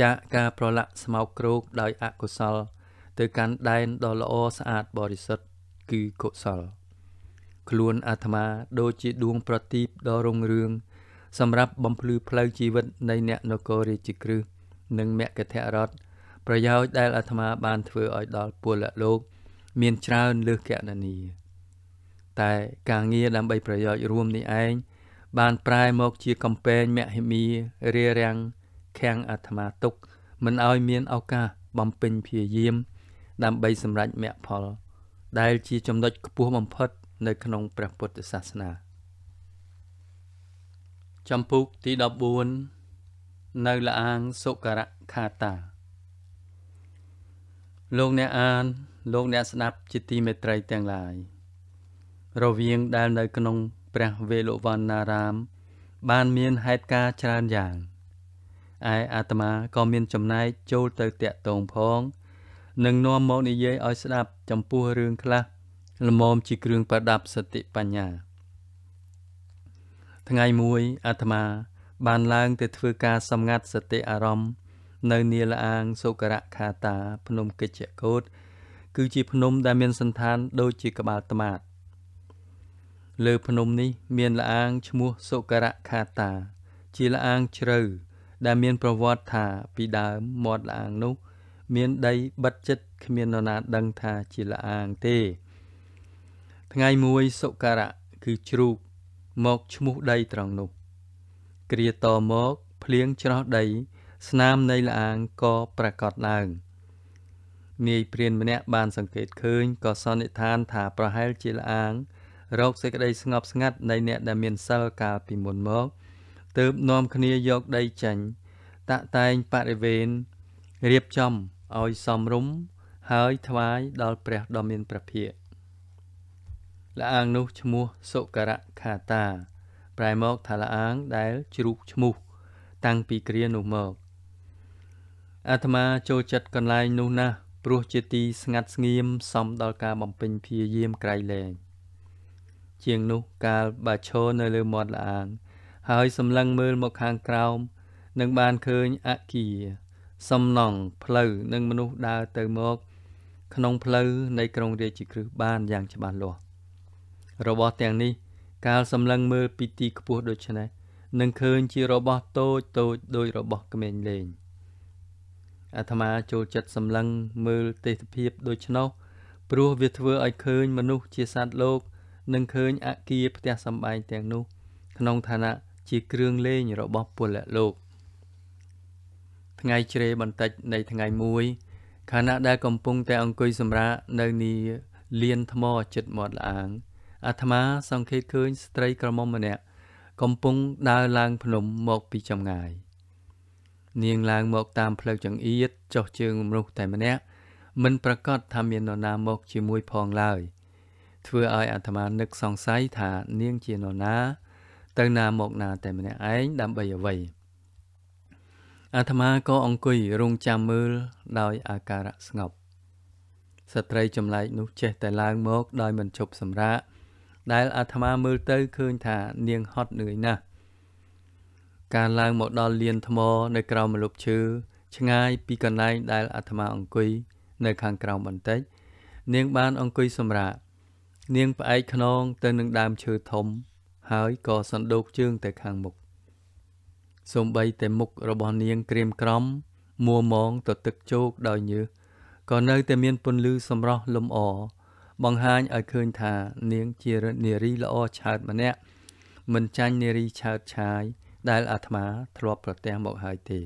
ចាកការប្រឡាក់ស្មោកគ្រោកដោយអកុសល ទៅកាន់ដែនដ៏ល្អស្អាតបរិសុទ្ធគឺកុសល ខ្លួនអាត្មាដូចជាដួងប្រទីបដ៏រុងរឿងសម្រាប់បំភ្លឺផ្លូវជីវិតនៃអ្នកនគររាជក្រឹសនិងមគ្គធរដ្ឋប្រយោជន៍ដែលអាត្មាបានធ្វើឲ្យដល់ពលលោក មានច្រើនលើសកណនីតែការងារដើម្បីប្រយោជន៍រួមនេះឯងបានប្រែមកជាកំពែងមហិមារារាំងខាំងអាត្មាទុក មិនឲ្យមានឱកាសបំពេញព្យាយាម ដើម្បីសម្រេចមគ្គផល ដែលជាចំណុចខ្ពស់បំផុត នៅក្នុងព្រះពុទ្ធសាសនាចម្ពោះទី14នៅលាងសុករខាតា លោកអ្នកអាន លោកអ្នកស្ដាប់ជាទីមេត្រីទាំងឡាយរវាងដែលនៅក្នុងព្រះវេលវណ្ណារាម បានមានហេតុការច្រើនយ៉ាងឯអាត្មាក៏មានចំណែកចូលទៅតាក់ទងផងនឹងនាំមកនិយាយឲ្យស្ដាប់ចំពោះរឿងខ្លះល្មមជាគ្រឿងប្រដាប់សតិបញ្ញា ថ្ងៃមួយអាត្មា បានឡើងទៅធ្វើការសម្ងាត់សតិអារម្មណ៍នៅនាលអាងសុករៈខាតា ភ្នំកិច្ចកោត គឺជាភ្នំដែលមានសន្តានដូចជាក្បាលត្មាតលើភ្នំនេះមានលអាងឈ្មោះសុករៈខាតា ជាលអាងជ្រៅដែលមានប្រវត្តិថាពីដើមមាត់លអាងនោះ មានដីបិទចិត្តគ្មាននរណាដឹងថាជាលអាងទេ ថ្ងៃមួយសុករៈគឺជ្រូកមកឈ្មោះដីត្រង់នោះ គ្រាតមកភ្លៀងច្រោះដី ស្នាមនៃលអាងក៏ប្រកាសឡើង នាយព្រានម្នាក់បានសង្កេតឃើញក៏សន្និដ្ឋានថាប្រហែលជាលអាងរកសេចក្តីស្ងប់ស្ងាត់នៃអ្នកដែលមានសិលកាលពីមុនមកទើបនាំគ្នាយកដីចាញ់តាក់តែងបរិវេណរៀបចំឲ្យសំរុំហើយថ្វាយដល់ព្រះដ៏មានព្រះភិក្ខលាអាងនោះឈ្មោះសុករៈខាតា ប្រែមកថាលាអាងដែលជ្រូកឈ្មោះតាំងពីគ្រានោះមកអាត្មាចូលចិត្តកន្លែងនោះណាស់ ព្រោះជាទីស្ងាត់ស្ងៀមសមដល់ការបំពេញព្យាយាមក្រៃលែងជាងនោះកាលបើឈរនៅលើមាត់លាងហើយសម្លឹងមើលមកខាងក្រោមនឹងបានឃើញអគារសំណង់ផ្លូវនិងមនុស្សដើរទៅមក ក្នុងផ្លូវនៃក្រុងរាជក្រឹសបានយ៉ាងច្បាស់លាស់របស់ទាំងនេះ កាលសម្លឹងមើលពីទីខ្ពស់ដូច្នេះនឹងឃើញជារបស់តូចតូចដោយរបស់ក្មេងលេង អាត្មាចូលចិត្តសម្លឹងមើលទេសភាពដូច្នោះព្រោះវាធ្វើឲ្យឃើញមនុស្សជាសត្វលោកនឹងឃើញអគារផ្ទះសម្បែងទាំងនោះ ក្នុងឋានៈជាគ្រឿងលេងរបស់ពលលោក ថ្ងៃជ្រេបន្តិចនៃថ្ងៃមួយខណៈដែលកំពុងតែអង្គុយសម្រាកនៅនីលានថ្មចិត្តមាត់លាងអាត្មាសង្កេតឃើញស្ត្រីក្រមុំម្នាក់កំពុងដើរឡើងភ្នំមកពីចម្ងាយ នាងឡើងមកតាមផ្លូវចង្អៀតចុះជើងមនុស្សតែម្នាក់មិនប្រកាសថាមាននរណាមកជាមួយផងឡើយ។ធ្វើឲ្យអាត្មានឹកសង្ស័យថានាងជានរណា ទៅណាមកណាតែម្នាក់ឯងដើម្បីអ្វីអាត្មាក៏អង្គុយរងចាំមើលដោយអាការៈស្ងប់ស្ត្រីចម្លែកនោះចេះតែឡើងមកដោយមិនឈប់សម្រាកដែលអាត្មាមើលទៅឃើញថានាងហត់នឿយណាស់ ការឡើងមកដល់លានថ្មនៅក្រោមម្លប់ឈើឆ្ងាយពីកន្លែងដែលអាត្មាអង្គុយនៅខាងក្រោមបន្តិច នាងបានអង្គុយសម្រាកនាងផ្អែកខ្នងទៅនឹងដើមឈើធំ ហើយក៏សណ្ដូកជើងទៅខាងមុខសំបីតែមុខរបស់នាងក្រៀមក្រំមួមងទៅទឹកជោកដោយញើសក៏នៅតែមានពន្លឺសម្រស់លំអបង្ហាញឲ្យឃើញថានាងជានារីល្អឆើតម្នាក់មិនចាញ់នារីឆើតឆាយ ដែលអាត្មាធ្លាប់ប្រទះមកហើយទេ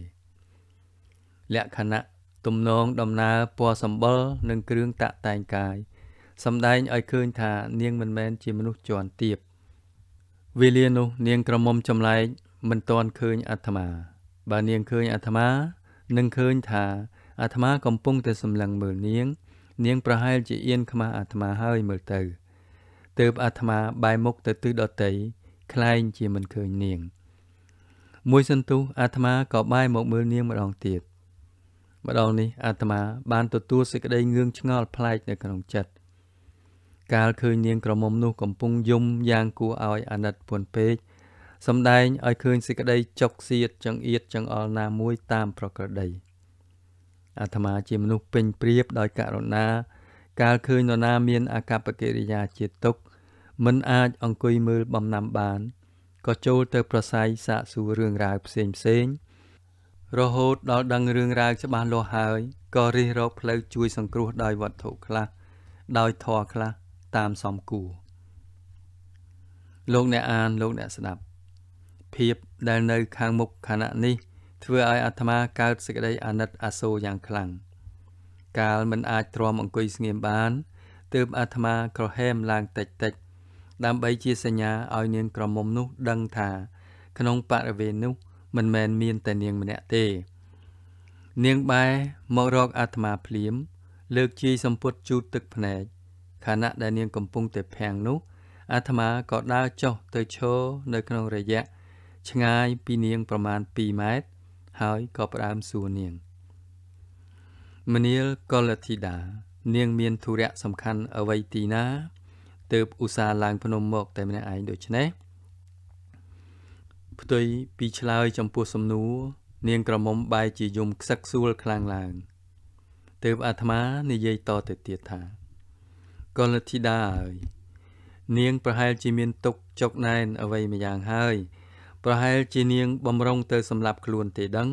លក្ខណៈទំនងដំណើរពណ៌សម្បុរនិងគ្រឿងតាក់តែងកាយសម្ដែងឲ្យឃើញថានាងមិនមែនជាមនុស្សជាន់ទាបវេលានោះនាងក្រមុំចម្លែកមិនទាន់ឃើញអាត្មា បើនាងឃើញអាត្មានឹងឃើញថាអាត្មាកំពុងតែសម្លឹងមើលនាង នាងប្រហែលជាអៀនខ្មាស់អាត្មាហើយមើលទៅទើបអាត្មាបែរមុខទៅទិសដតីខ្លែងជាមិនឃើញនាង មួយសន្ទុះអាត្មាក៏បែរមកមើលនាងម្ដងទៀតម្ដងនេះអាត្មាបានទទួលសេចក្តីងឿងឆ្ងល់ប្លែកនៅក្នុងចិត្តកាលឃើញនាងក្រមុំនោះកំពុងយំយ៉ាងគួរឲ្យអាណិតពន់ពេកសំដែងឲ្យឃើញសេចក្តីចុកសៀតចង្អៀតចង្អល់ណាមួយតាមប្រក្រតីអាត្មាជាមនុស្សពេញព្រៀបដោយករុណា កាលឃើញនរណាមានអាកប្បកិរិយាជាទុកមិនអាចអង្គុយមើលបំណាំបាន ក៏ចូលទៅប្រស័យសាកសួររឿងរ៉ាវផ្សេងផ្សេងរហូតដល់ដឹងរឿងរ៉ាវច្បាស់លាស់ហើយក៏រិះរកផ្លូវជួយសង្គ្រោះដោយវត្ថុខ្លះដោយធម៌ខ្លះតាមសំគួរលោកអ្នកអានលោកអ្នកស្ដាប់ ភាពដែលនៅខាងមុខខណៈនេះធ្វើឲ្យអាត្មាកើតសេចក្តីអាណិតអាសូរយ៉ាងខ្លាំងកាលមិនអាចទ្រាំអង្គុយស្ងៀមបានទើបអាត្មាក្រហមឡើងតិចតិច ដើម្បីជាសញ្ញាឲ្យនាងក្រមុំនោះដឹងថា ក្នុងបរិវេណនោះ មិនមែនមានតែនាងម្នាក់ទេ នាងបែរមករកអាត្មាភ្លាម លើកជាយសម្ពុតជូតទឹកភ្នែកខណៈដែលនាងកំពុងតែភាំងនោះអាត្មាក៏ដើរចុះទៅឈរនៅក្នុងរយៈឆ្ងាយពីនាងប្រមាណ2ម៉ែត្រហើយក៏ផ្ដើមសួរនាងមនាលកលធីតានាងមានធុរៈសំខាន់អ្វីទីណា ទើបឧស្សាហ៍ឡើងភ្នំមក តែម្នាក់ឯងដូច្នេះផ្ទុយពីឆ្លើយចំពោះសំណួរនាងក្រមុំបែរជាយំខ្សឹកខ្សួលខ្លាំងឡើងទើបអាត្មានិយាយតទៅទៀតថាកលធីតាអើយនាងប្រហែលជាមានទុកចុកណែនអ្វីម្យ៉ាងហើយ ប្រហែលជានាងបំរុងទៅសម្លាប់ខ្លួនទេដឹង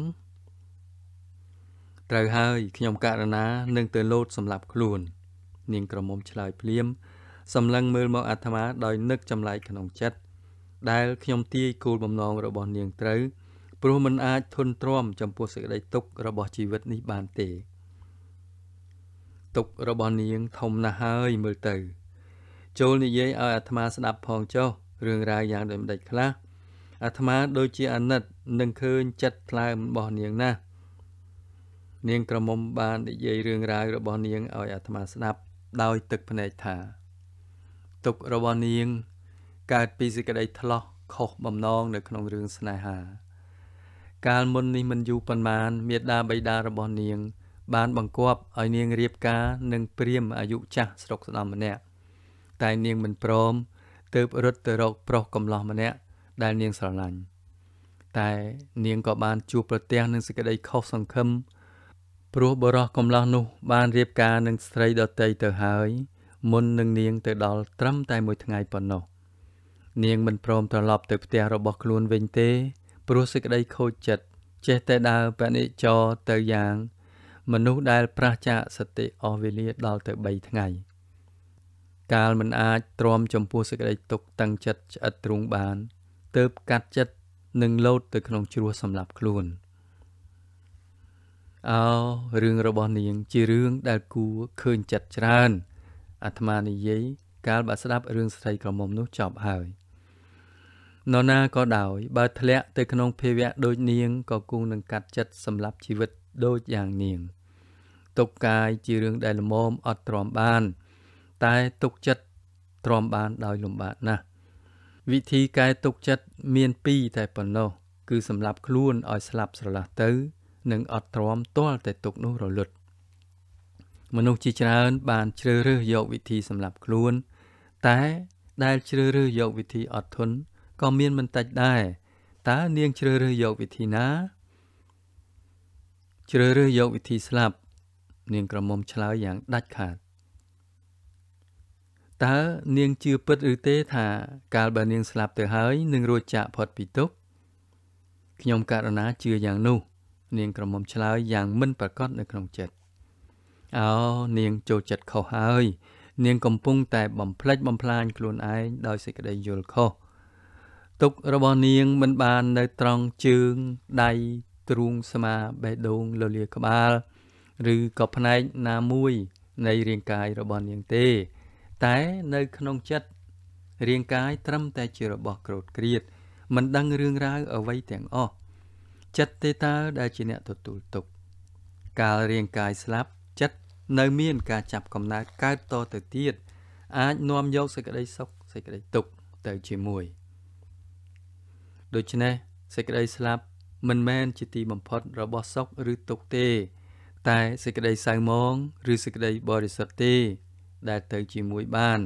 ត្រូវហើយខ្ញុំករណានឹងទៅលោតសម្លាប់ខ្លួន នាងក្រមុំឆ្លើយភ្លាម សម្លឹងមើលមកអាត្មាដោយនឹកចម្លែកក្នុងចិត្តដែលខ្ញុំទាយគោលបំណងរបស់នាងត្រូវព្រោះមិនអាចធន់ទ្រាំចំពោះសេចក្តីទុក្ខរបស់ជីវិតនេះបានទេទុក្ខរបស់នាងធំណាស់ហើយមើលទៅ ចូលនិយាយឲ្យអាត្មាស្ដាប់ផងចុះរឿងរ៉ាវយ៉ាងដូចម្ដេចខ្លះអាត្មាដូចជាអាណិតនឹងឃើញចិត្តថ្លើមរបស់នាងណាស់នាងក្រមុំបាននិយាយរឿងរ៉ាវរបស់នាងឲ្យអាត្មាស្ដាប់ដោយទឹកភ្នែកថា ទុករបស់នាង កើតពីសេចក្តីថ្លោះខុសបំណងនៅក្នុងរឿងស្នេហា កាលមុននេះមិនយូរប៉ុន្មានមេដាបៃតារបស់នាង បានបង្គាប់ឲ្យនាងរៀបការនឹងព្រាមអាយុចាស់ស្រុកស្ដំម្នាក់តែនាងមិនព្រមទើបរត់ទៅរកប្រុសកំឡោះម្នាក់ដែលនាងស្រឡាញ់តែនាងក៏បានជួបប្រទះនឹងសេចក្តីខុសសង្ឃឹមព្រោះបរោះកំឡោះនោះបានរៀបការនឹងស្រីដតីទៅហើយ មុននឹងនាងទៅដល់ត្រឹមតែមួយថ្ងៃប៉ុណ្ណោះនាងមិនព្រមត្រឡប់ទៅផ្ទះរបស់ខ្លួនវិញទេ ព្រោះសេចក្តីខូចចិត្តចេះតែដើរបនិចរទៅយ៉ាង មនុស្សដែលប្រះចាកសតិអស់វេលាដល់ទៅ3ថ្ងៃ កាលមិនអាចទ្រាំចំពោះសេចក្តីទុកតឹងចិត្តឆ្អិតទ្រូងបានទើបកាត់ចិត្តនិងលោតទៅក្នុងជ្រោះសម្លាប់ខ្លួនអោរឿងរបស់នាងជារឿងដែលគួរឃើញចិត្តច្រើន អាត្មានិយាយកាលបើស្ដាប់រឿងស្រីក្រមុំនោះចប់ហើយនរណាក៏ដោយបើធ្លាក់ទៅក្នុងភាវៈដូចនាងក៏គង់នឹងកាត់ចិត្តសម្រាប់ជីវិតដូចយ៉ាងនាងទុកកាយជារឿងដែលល្មមអត់ទ្រាំបាន តែទុកចិត្តទ្រាំបានដោយលំបាកណាស់វិធីកែទុកចិត្តមានពីរតែប៉ុណ្ណោះគឺសម្រាប់ខ្លួនឲ្យស្លាប់ស្រឡះទៅ និងអត់ទ្រាំទាល់តែទុកនោះរលត់ មនុស្សជាច្រើនបានជ្រើសរើសយកវិធីសម្រាប់ខ្លួន តែដែលជ្រើសរើសយកវិធីអត់ធន់ក៏មានមិនតិចដែរតើនាងជ្រើសរើសយកវិធីណា ជ្រើសរើសយកវិធីស្លាប់ នាងក្រមុំឆ្លើយយ៉ាងដាច់ខាតតើនាងជឿពិតឬទេថាកាលបើនាងស្លាប់ទៅហើយនឹងរួចចាកផុតពីទុក្ខខ្ញុំករណាជឿយ៉ាងនោះ នាងក្រមុំឆ្លើយយ៉ាងមិនប្រកបនៅក្នុងចិត្ត អោនាងចូលចិត្តខុសហើយ នាងកំពុងតែបំផ្លិចបំផ្លាញខ្លួនឯងដោយសេចក្តីយល់ខុសទុករបស់នាងមិនបាននៅត្រង់ជើងដៃទ្រូងស្មាបេះដូងលលាក្បាល ឬក៏ផ្នែកណាមួយនៃរាងកាយរបស់នាងទេ តែនៅក្នុងចិត្តរាងកាយត្រឹមតែជារបស់ក្រោតក្រៀតមិនដឹងរឿងរ៉ាវអ្វីទាំងអស់ចិត្តទេតើដែលជាអ្នកទទួលទុក កាលរាងកាយស្លាប់ចិត្ត នៅមានការចាប់កំណើតកើតតទៅទៀតអាចនាំយកសេចក្តីសុខសេចក្តីទុក្ខទៅជាមួយដូច្នេះសេចក្តីស្លាប់មិនមែនជាទីបំផុតរបស់សុខឬទុក្ខទេ តែសេចក្តីសៅមងឬសេចក្តីបរិសុទ្ធទេ ដែលទៅជាមួយបាន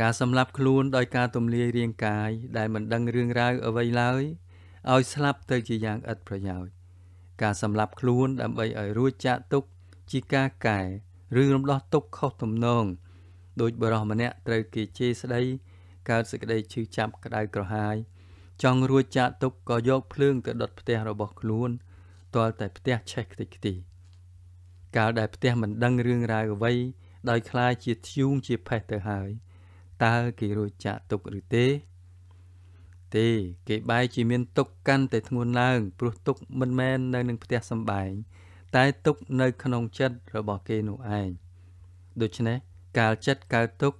ការសម្លាប់ខ្លួនដោយការទម្លាយរាងកាយដែលមិនដឹងរឿងរ៉ាវអ្វីឡើយឲ្យស្លាប់ទៅជាយ៉ាងឥតប្រយោជន៍ការសម្លាប់ខ្លួនដើម្បីឲ្យរួចចាកទុក្ខ ជាការកែឬរំដោះទុកខុសទំនងដោយបរោះម្នាក់ត្រូវគេជេរស្ដីកើតសេចក្តីឈឺចាប់ក្តៅក្រហាយចង់រួចចាក់ទុកក៏យកភ្លើងទៅដុតផ្ទះរបស់ខ្លួនទាល់តែផ្ទះឆេះខ្ទេចខ្ទីកាលដែលផ្ទះមិនដឹងរឿងរ៉ាវអ្វីដោយខ្លាចជាធ្យូងជាផេះទៅហើយតើគេរួចចាក់ទុកឬទេ ទេគេបែរជាមានទុកកាន់តែធ្ងន់ឡើងព្រោះទុកមិនមែននៅនឹងផ្ទះសំបែង តែទុកនៅក្នុងចិត្តរបស់គេនោះឯងដូច្នេះកាលចិត្តកើតទុក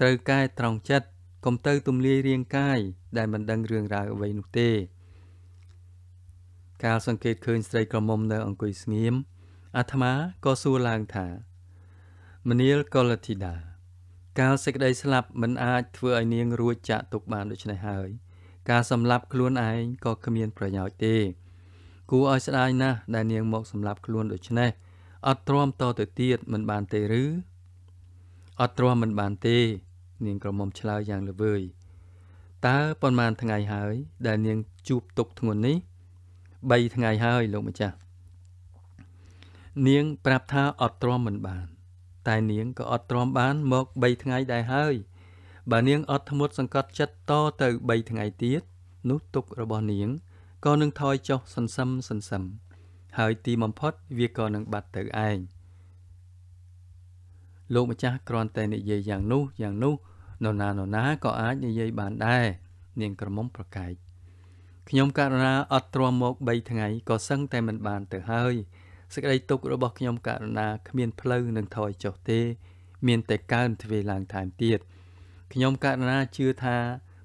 ត្រូវកែត្រង់ចិត្តកុំទៅទំលាយរាងកាយដែលមិនដឹងរឿងរ៉ាវអ្វីនោះទេកាលសង្កេតឃើញស្រីក្រមុំនៅអង្គុយស្ងៀមអាត្មាក៏សួរឡើងថាមនាលកុលធីតាកាលសេចក្តីស្លាប់មិនអាចធ្វើឲ្យនាងរួចចាក់ទុកបានដូច្នេះហើយ ការសម្លាប់ខ្លួនឯងក៏គ្មានប្រយោជន៍ទេ គួរឲ្យស្ដាយណាស់ដែលនាងមកសម្លាប់ខ្លួនដូច្នេះអត់ទ្រាំតទៅទៀតមិនបានទេឬអត់ទ្រាំមិនបានទេ នាងក្រមុំឆ្លើយយ៉ាងល្វើយតើប៉ុន្មានថ្ងៃហើយ ដែលនាងជួបទុកធ្ងន់នេះ3ថ្ងៃហើយលោកម្ចាស់នាងប្រាប់ថាអត់ទ្រាំមិនបាន តែនាងក៏អត់ទ្រាំបានមក3ថ្ងៃដែរហើយបើនាងអត់ធ្មត់សង្កត់ចិត្តតទៅ3ថ្ងៃទៀតនោះទុករបស់នាង ក៏នឹងថយចុះសន្សឹមសន្សឹមហើយទីបំផុតវាក៏នឹងបាត់ទៅឯងលោកម្ចាស់គ្រាន់តែនិយាយយ៉ាងនោះយ៉ាងនោះនរណានរណាក៏អាចនិយាយបានដែរនាងក្រមុំប្រកែកខ្ញុំករណាអត់ទ្រាំមក3ថ្ងៃក៏សឹងតែមិនបានទៅហើយសេចក្តីទុក្ខរបស់ខ្ញុំករណាគ្មានផ្លូវនឹងថយចុះទេ មានតែកើនទ្វេឡើងថែមទៀតខ្ញុំករណាជឿថា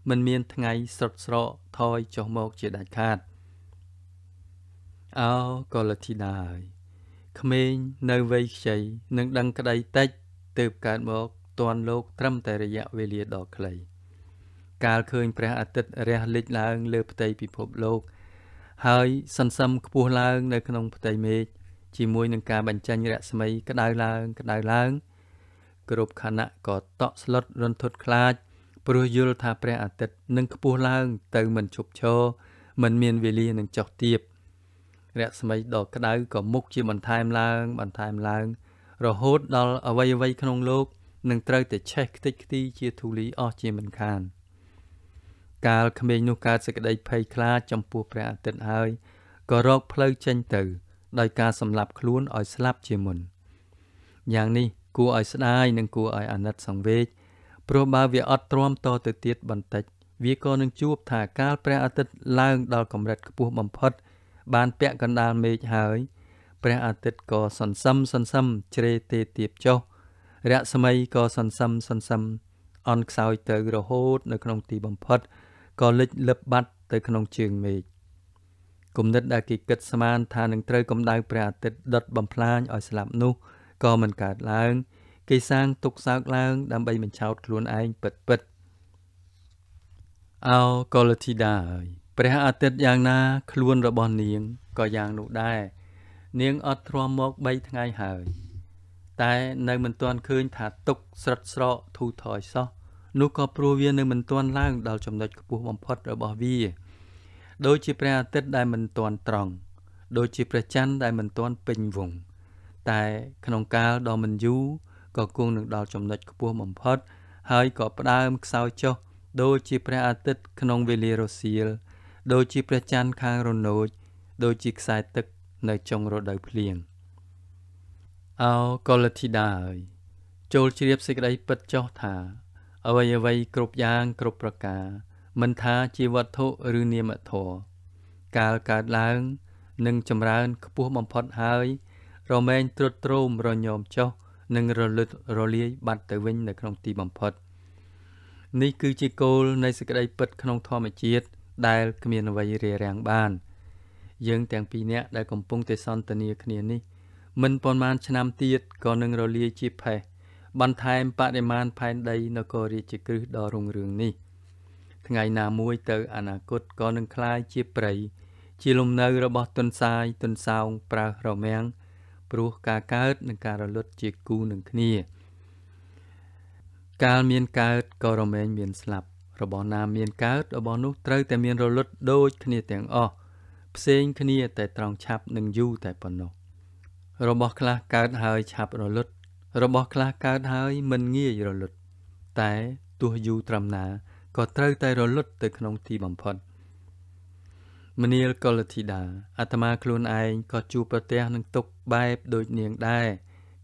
មិនមានថ្ងៃស្រុតស្រកថយចុះមកជាដាច់ខាតអោកលធីតាហើយក្មេងនៅវ័យខ្ចីនឹងដឹងក្តីតិចទើបកើតមកតន់លោកត្រឹមតែរយៈវេលាដ៏ខ្លី កាលឃើញព្រះអាទិត្យរះលិចឡើង លើផ្ទៃពិភពលោក ហើយសន្សឹមខ្ពស់ឡើង នៅក្នុងផ្ទៃមេឃជាមួយនឹងការបញ្ចេញរស្មីក្តៅឡើង ក្តៅឡើង គ្រប់ខណៈក៏តក់ស្លុតរន្ធត់ខ្លាច ព្រោះយល់ថាព្រះអាទិត្យនឹងខ្ពស់ឡើង ទៅមិនឈប់ឈរមិនមានវេលានឹងចុះទៀបរស្មីដ៏ក្តៅក៏មុខជាបន្ថែមឡើង បន្ថែមឡើង រហូតដល់អវ័យអវ័យក្នុងលោកនឹងត្រូវតែឆេះខ្ទេចខ្ទីជាធូលីអស់ជាមិនខាន កាលក្មេងនោះកើតសេចក្តីភ័យខ្លាចចំពោះព្រះអាទិត្យហើយក៏រកផ្លូវចេញទៅ ដោយការសម្លាប់ខ្លួនឲ្យស្លាប់ជាមុនយ៉ាងនេះគួរឲ្យស្ដាយនិងគួរឲ្យអាណិតសង្វេគ ព្រោះបើវាអត់ទ្រាំតទៅទៀតបន្តិច វាក៏នឹងជួបថាកាលព្រះអាទិត្យឡើងដល់កម្រិតខ្ពស់បំផុត បានពាក់កណ្ដាលមេឃហើយព្រះអាទិត្យក៏សន្សឹមសន្សឹមជ្រេទេទៀបចុះរស្មីក៏សន្សឹមសន្សឹមអន់ខ្សោយទៅរហូត នៅក្នុងទីបំផុតក៏លិចលឹបបាត់ទៅក្នុងជើងមេឃគំនិតដែលគេគិតស្មានថានឹងត្រូវកម្ដៅព្រះអាទិត្យដុតបំផ្លាញឲ្យស្លាប់នោះក៏មិនកើតឡើង គេសាងទុកសោកឡើង ដើម្បីបញ្ឆោតខ្លួនឯងពិតពិតអោកុលធីតាអើយព្រះអាទិត្យយ៉ាងណាខ្លួនរបស់នាងក៏យ៉ាងនោះដែរនាងអត់ទ្រាំមក3ថ្ងៃហើយតែនៅមិនទាន់ឃើញថាទុកស្រិតស្រកធូរថយសោះនោះក៏ព្រោះវានៅមិនទាន់ឡើងដល់ចំណុចខ្ពស់បំផុតរបស់វាដូចជាព្រះអាទិត្យដែលមិនទាន់ត្រង់ដូចជាព្រះច័ន្ទដែលមិនទាន់ពេញវង្សតែក្នុងកាលដ៏មិនយូរ ក៏គង់នឹងដល់ចំណុចខ្ពស់បំផុត ហើយក៏ផ្ដើមខ្សោយចុះដូចជាព្រះអាទិត្យក្នុងវេលារសៀលដូចជាព្រះច័ន្ទខាងរនោចដូចជាខ្សែទឹកនៅចុងរដូវភ្លៀងអោកុលធីតាអើយចូលជ្រាបសេចក្តីពិតចុះថា អ្វីអ្វីគ្រប់យ៉ាងគ្រប់ប្រការ មិនថាជាវត្ថុឬនាមធម៌កាលកើតឡើងនឹងចម្រើនខ្ពស់បំផុតហើយរមែងត្រុតត្រោមរញោមចុះ និងរលឹករលាយបាត់ទៅវិញនៅក្នុងទីបំផុត នេះគឺជាគោលនៃសេចក្តីពិតក្នុងធម្មជាតិដែលគ្មានអ្វីរារាំងបាន យើងទាំងពីរនាក់ដែលកំពុងតែសន្ទនាគ្នានេះមិនប៉ុន្មានឆ្នាំទៀតក៏នឹងរលាយជាផេះបន្ថែមបរិមាណផែនដីនគររាជក្រឹសដ៏រុងរឿងនេះថ្ងៃណាមួយទៅអនាគតក៏នឹងคล้ายជាព្រៃជាលំនៅរបស់ទុនសាយទុនសោងប្រើរមាំង ព្រោះការកើតនិងការរលត់ជាគូនឹងគ្នា កាលមានកើតក៏រមែងមានស្លាប់របស់ណាមានកើតរបស់នោះត្រូវតែមានរលត់ដូចគ្នាទាំងអស់ផ្សេងគ្នាតែត្រង់ឆាប់និងយូរតែប៉ុណ្ណោះរបស់ខ្លះកើតហើយឆាប់រលត់ របស់ខ្លះកើតហើយមិនងាយរលត់ តែទោះយូរត្រឹមណាក៏ត្រូវតែរលត់ទៅក្នុងទីបំផុត មនាលកុលធីតាអាត្មាខ្លួនឯងក៏ជួបប្រទះនឹងទុកបែបដូចនាងដែរ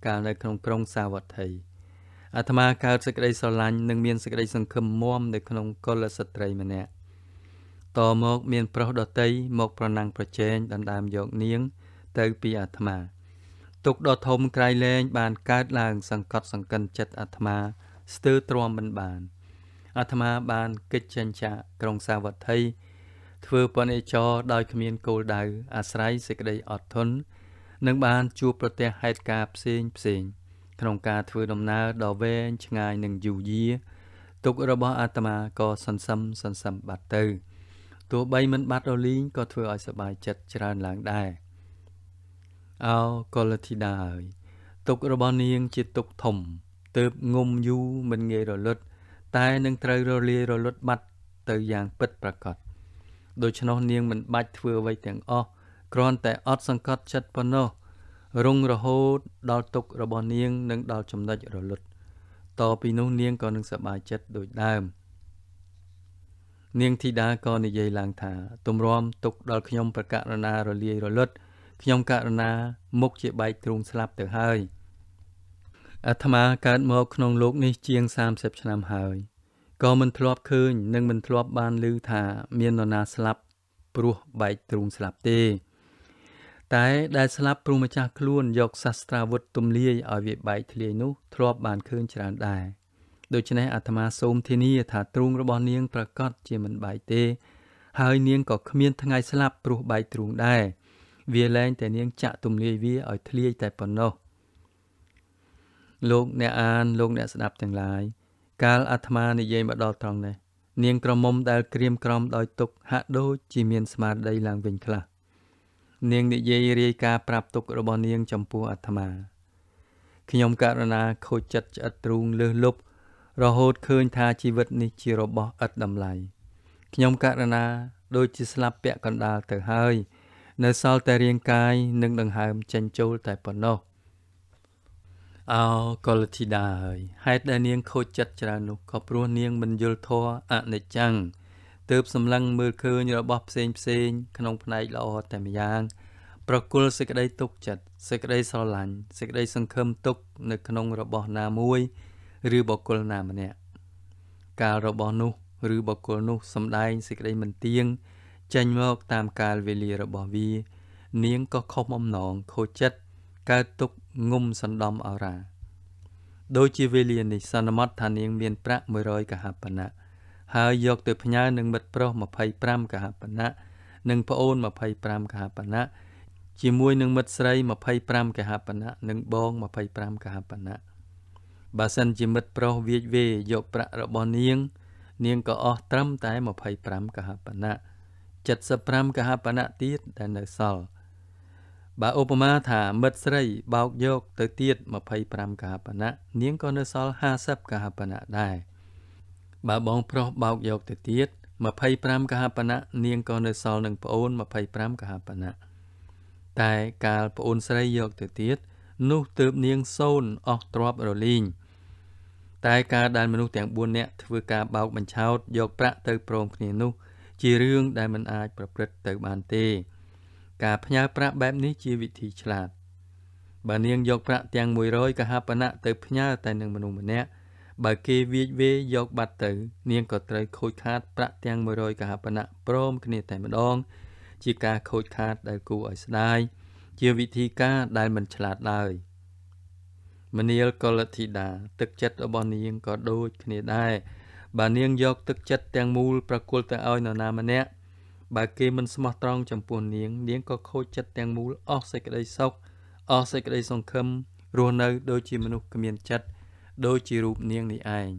កាលនៅក្នុងក្រុងសាវត្ថីអាត្មាកើតសេចក្តីស្រឡាញ់និងមានសេចក្តីសង្ឃឹមមាំនៅក្នុងកុលស្ត្រីម្នាក់តមកមានប្រុសដតីមកប្រណាំងប្រជែងដណ្ដើមយកនាង ទៅពីអាត្មា ទុកដ៏ធំក្រៃលែងបានកើតឡើងសង្កត់សង្កិនចិត្តអាត្មា ស្ទើរទ្រាំមិនបានអាត្មាបានកិច្ចចិញ្ចាក្រុងសាវត្ថី ធ្វើបនិចរដោយគ្មានគោលដៅអាស្រ័យសេចក្តីអត់ធន់និងបានជួបប្រទះហេតុការណ៍ផ្សេងផ្សេង ក្នុងការធ្វើដំណើរដ៏វែងឆ្ងាយនិងយូរយារទុករបស់អាត្មាក៏សន្សំសន្សំបាត់ទៅទោះបីមិនបាត់រលីងក៏ធ្វើឲ្យសប្បាយចិត្តច្រើនឡើងដែរអោកុលធីតាអើយទុករបស់នាងជាទុកធំទើបងុំយូរមិនងាយរលត់តែនឹងត្រូវរលាយរលត់បាត់ទៅយ៉ាងពិតប្រាកដ ដូច្នោះនាងមិនបាច់ធ្វើអ្វីទាំងអស់គ្រាន់តែអត់សង្កត់ចិត្តប៉ុណ្ណោះរងរហូតដល់ទុករបស់នាងនឹងដល់ចំណុចរលត់តពីនោះនាងក៏នឹងសប្បាយចិត្តដូចដើមនាងធីតាក៏និយាយឡើងថាទម្រាំទុកដល់ខ្ញុំប្រកាសរណារលាយរលត់ខ្ញុំករណាមុខជាបែកទ្រូងស្លាប់ទៅហើយអាត្មាកើតមកក្នុងលោកនេះជាង30ឆ្នាំហើយ ក៏មិនធ្លាប់ឃើញនិងមិនធ្លាប់បានឮថាមាននរណាស្លាប់ព្រោះបែកទ្រូងស្លាប់ទេ តែដែលស្លាប់ព្រោះម្ចាស់ខ្លួនយកសាស្ត្រាវុធទំលាយឲ្យវាបែកធ្លាយនោះធ្លាប់បានឃើញច្រើនដែរដូច្នេះអាត្មាសូមធានាថាទ្រូងរបស់នាងប្រកាសជាមិនបែកទេ ហើយនាងក៏គ្មានថ្ងៃស្លាប់ព្រោះបែកទ្រូងដែរវាលែងតែនាងចាក់ទំលាយវាឲ្យធ្លាយតែប៉ុណ្ណោះលោកអ្នកអានលោកអ្នកស្ដាប់ទាំងឡាយ កាលអាត្មានិយាយមកដល់ត្រង់នេះនាងក្រមុំដែលក្រៀមក្រំដោយទុកហាក់ដូចជាមានស្មារតីឡើងវិញខ្លះនាងនិយាយរាយការប្រាប់ទុករបស់នាងចំពោះអាត្មាខ្ញុំករណាខូចចិត្តឆ្អិតទ្រូងលើសលប់រហូតឃើញថាជីវិតនេះជារបស់ឥតតម្លៃខ្ញុំករណាដូចជាស្លាប់ពាក់កណ្ដាលទៅហើយ នៅសល់តែរាងកាយនិងដង្ហើមចេញចូលតែប៉ុណ្ណោះ អោកុលធីតាហើយហេតុដែលនាងខូចចិត្តច្រើននោះក៏ព្រោះនាងមិនយល់ធម៌អនិច្ចំទើបសម្លឹងមើលឃើញរបស់ផ្សេងផ្សេងក្នុងផ្នែកល្អតែម្យ៉ាង ប្រគល់សេចក្តីទុកចិត្តសេចក្តីស្រឡាញ់សេចក្តីសង្ឃឹមទុក នៅក្នុងរបស់ណាមួយ ឬបុគ្គលណាម្នាក់កាលរបស់នោះឬបុគ្គលនោះសំដែងសេចក្តីមិនទៀងចេញមកតាមកាលវេលារបស់វា នាងក៏ខំអំណងខូចចិត្តកើតទុក ងុំសណ្ដំអរាដូចជាវេលានេះសន្មត់ថានាងមានប្រាក់100កហបណៈហើយយកទៅផ្ញើនឹងមិត្តប្រុស25កហបណៈនិងប្អូន25កហបណៈជាមួយនឹងមិត្តស្រី25កហបណៈនិងបង25កហបណៈបើសិនជាមិត្តប្រុសវាចវេយកប្រាក់របស់នាង នាងក៏អស់ត្រឹមតែ25កហបណៈ75កហបណៈទៀតដែលនៅសល់ បើឧបមាថាមិត្តស្រីបោកយកទៅទៀត25កហបណៈនាងក៏នៅសល់50កហបណៈដែរបើបងប្រុសបោកយកទៅទៀត25កហបណៈនាងក៏នៅសល់នឹងប្អូន25កហបណៈតែកាលប្អូនស្រីយកទៅទៀតនោះទើបនាងសូនអស់ទ្រព្យរលីងតែការដែលមនុស្សទាំង4នាក់ធ្វើការបោកបញ្ឆោតយកប្រាក់ទៅព្រមគ្នានោះ ជារឿងដែលមិនអាចប្រព្រឹត្តទៅបានទេ ការផ្ញើប្រាក់បែបនេះជាវិធីឆ្លាតបើនាងយកប្រាក់ទាំង100កហបណៈទៅផ្ញើតែនឹងមនុស្សម្នាក់បើគេវាចវេយកបាត់ទៅ នាងក៏ត្រូវខូចខាតប្រាក់ទាំង100កហបណៈព្រមគ្នាតែម្ដង ជាការខូចខាតដែលគួរឲ្យស្ដាយជាវិធីការដែលមិនឆ្លាតឡើយមនាលកុលធីតាទឹកចិត្តរបស់នាងក៏ដូចគ្នាដែរបើនាងយកទឹកចិត្តទាំងមូលប្រគល់ទៅឲ្យនរណាម្នាក់ បើគេមិនស្មោះត្រង់ចំពោះនាង នាងក៏ខូចចិត្តទាំងមូលអស់សេចក្តីសុខអស់សេចក្តីសង្ឃឹមរស់នៅ ដូចជាមនុស្សគ្មានចិត្តដូចជារូបនាងនេះឯង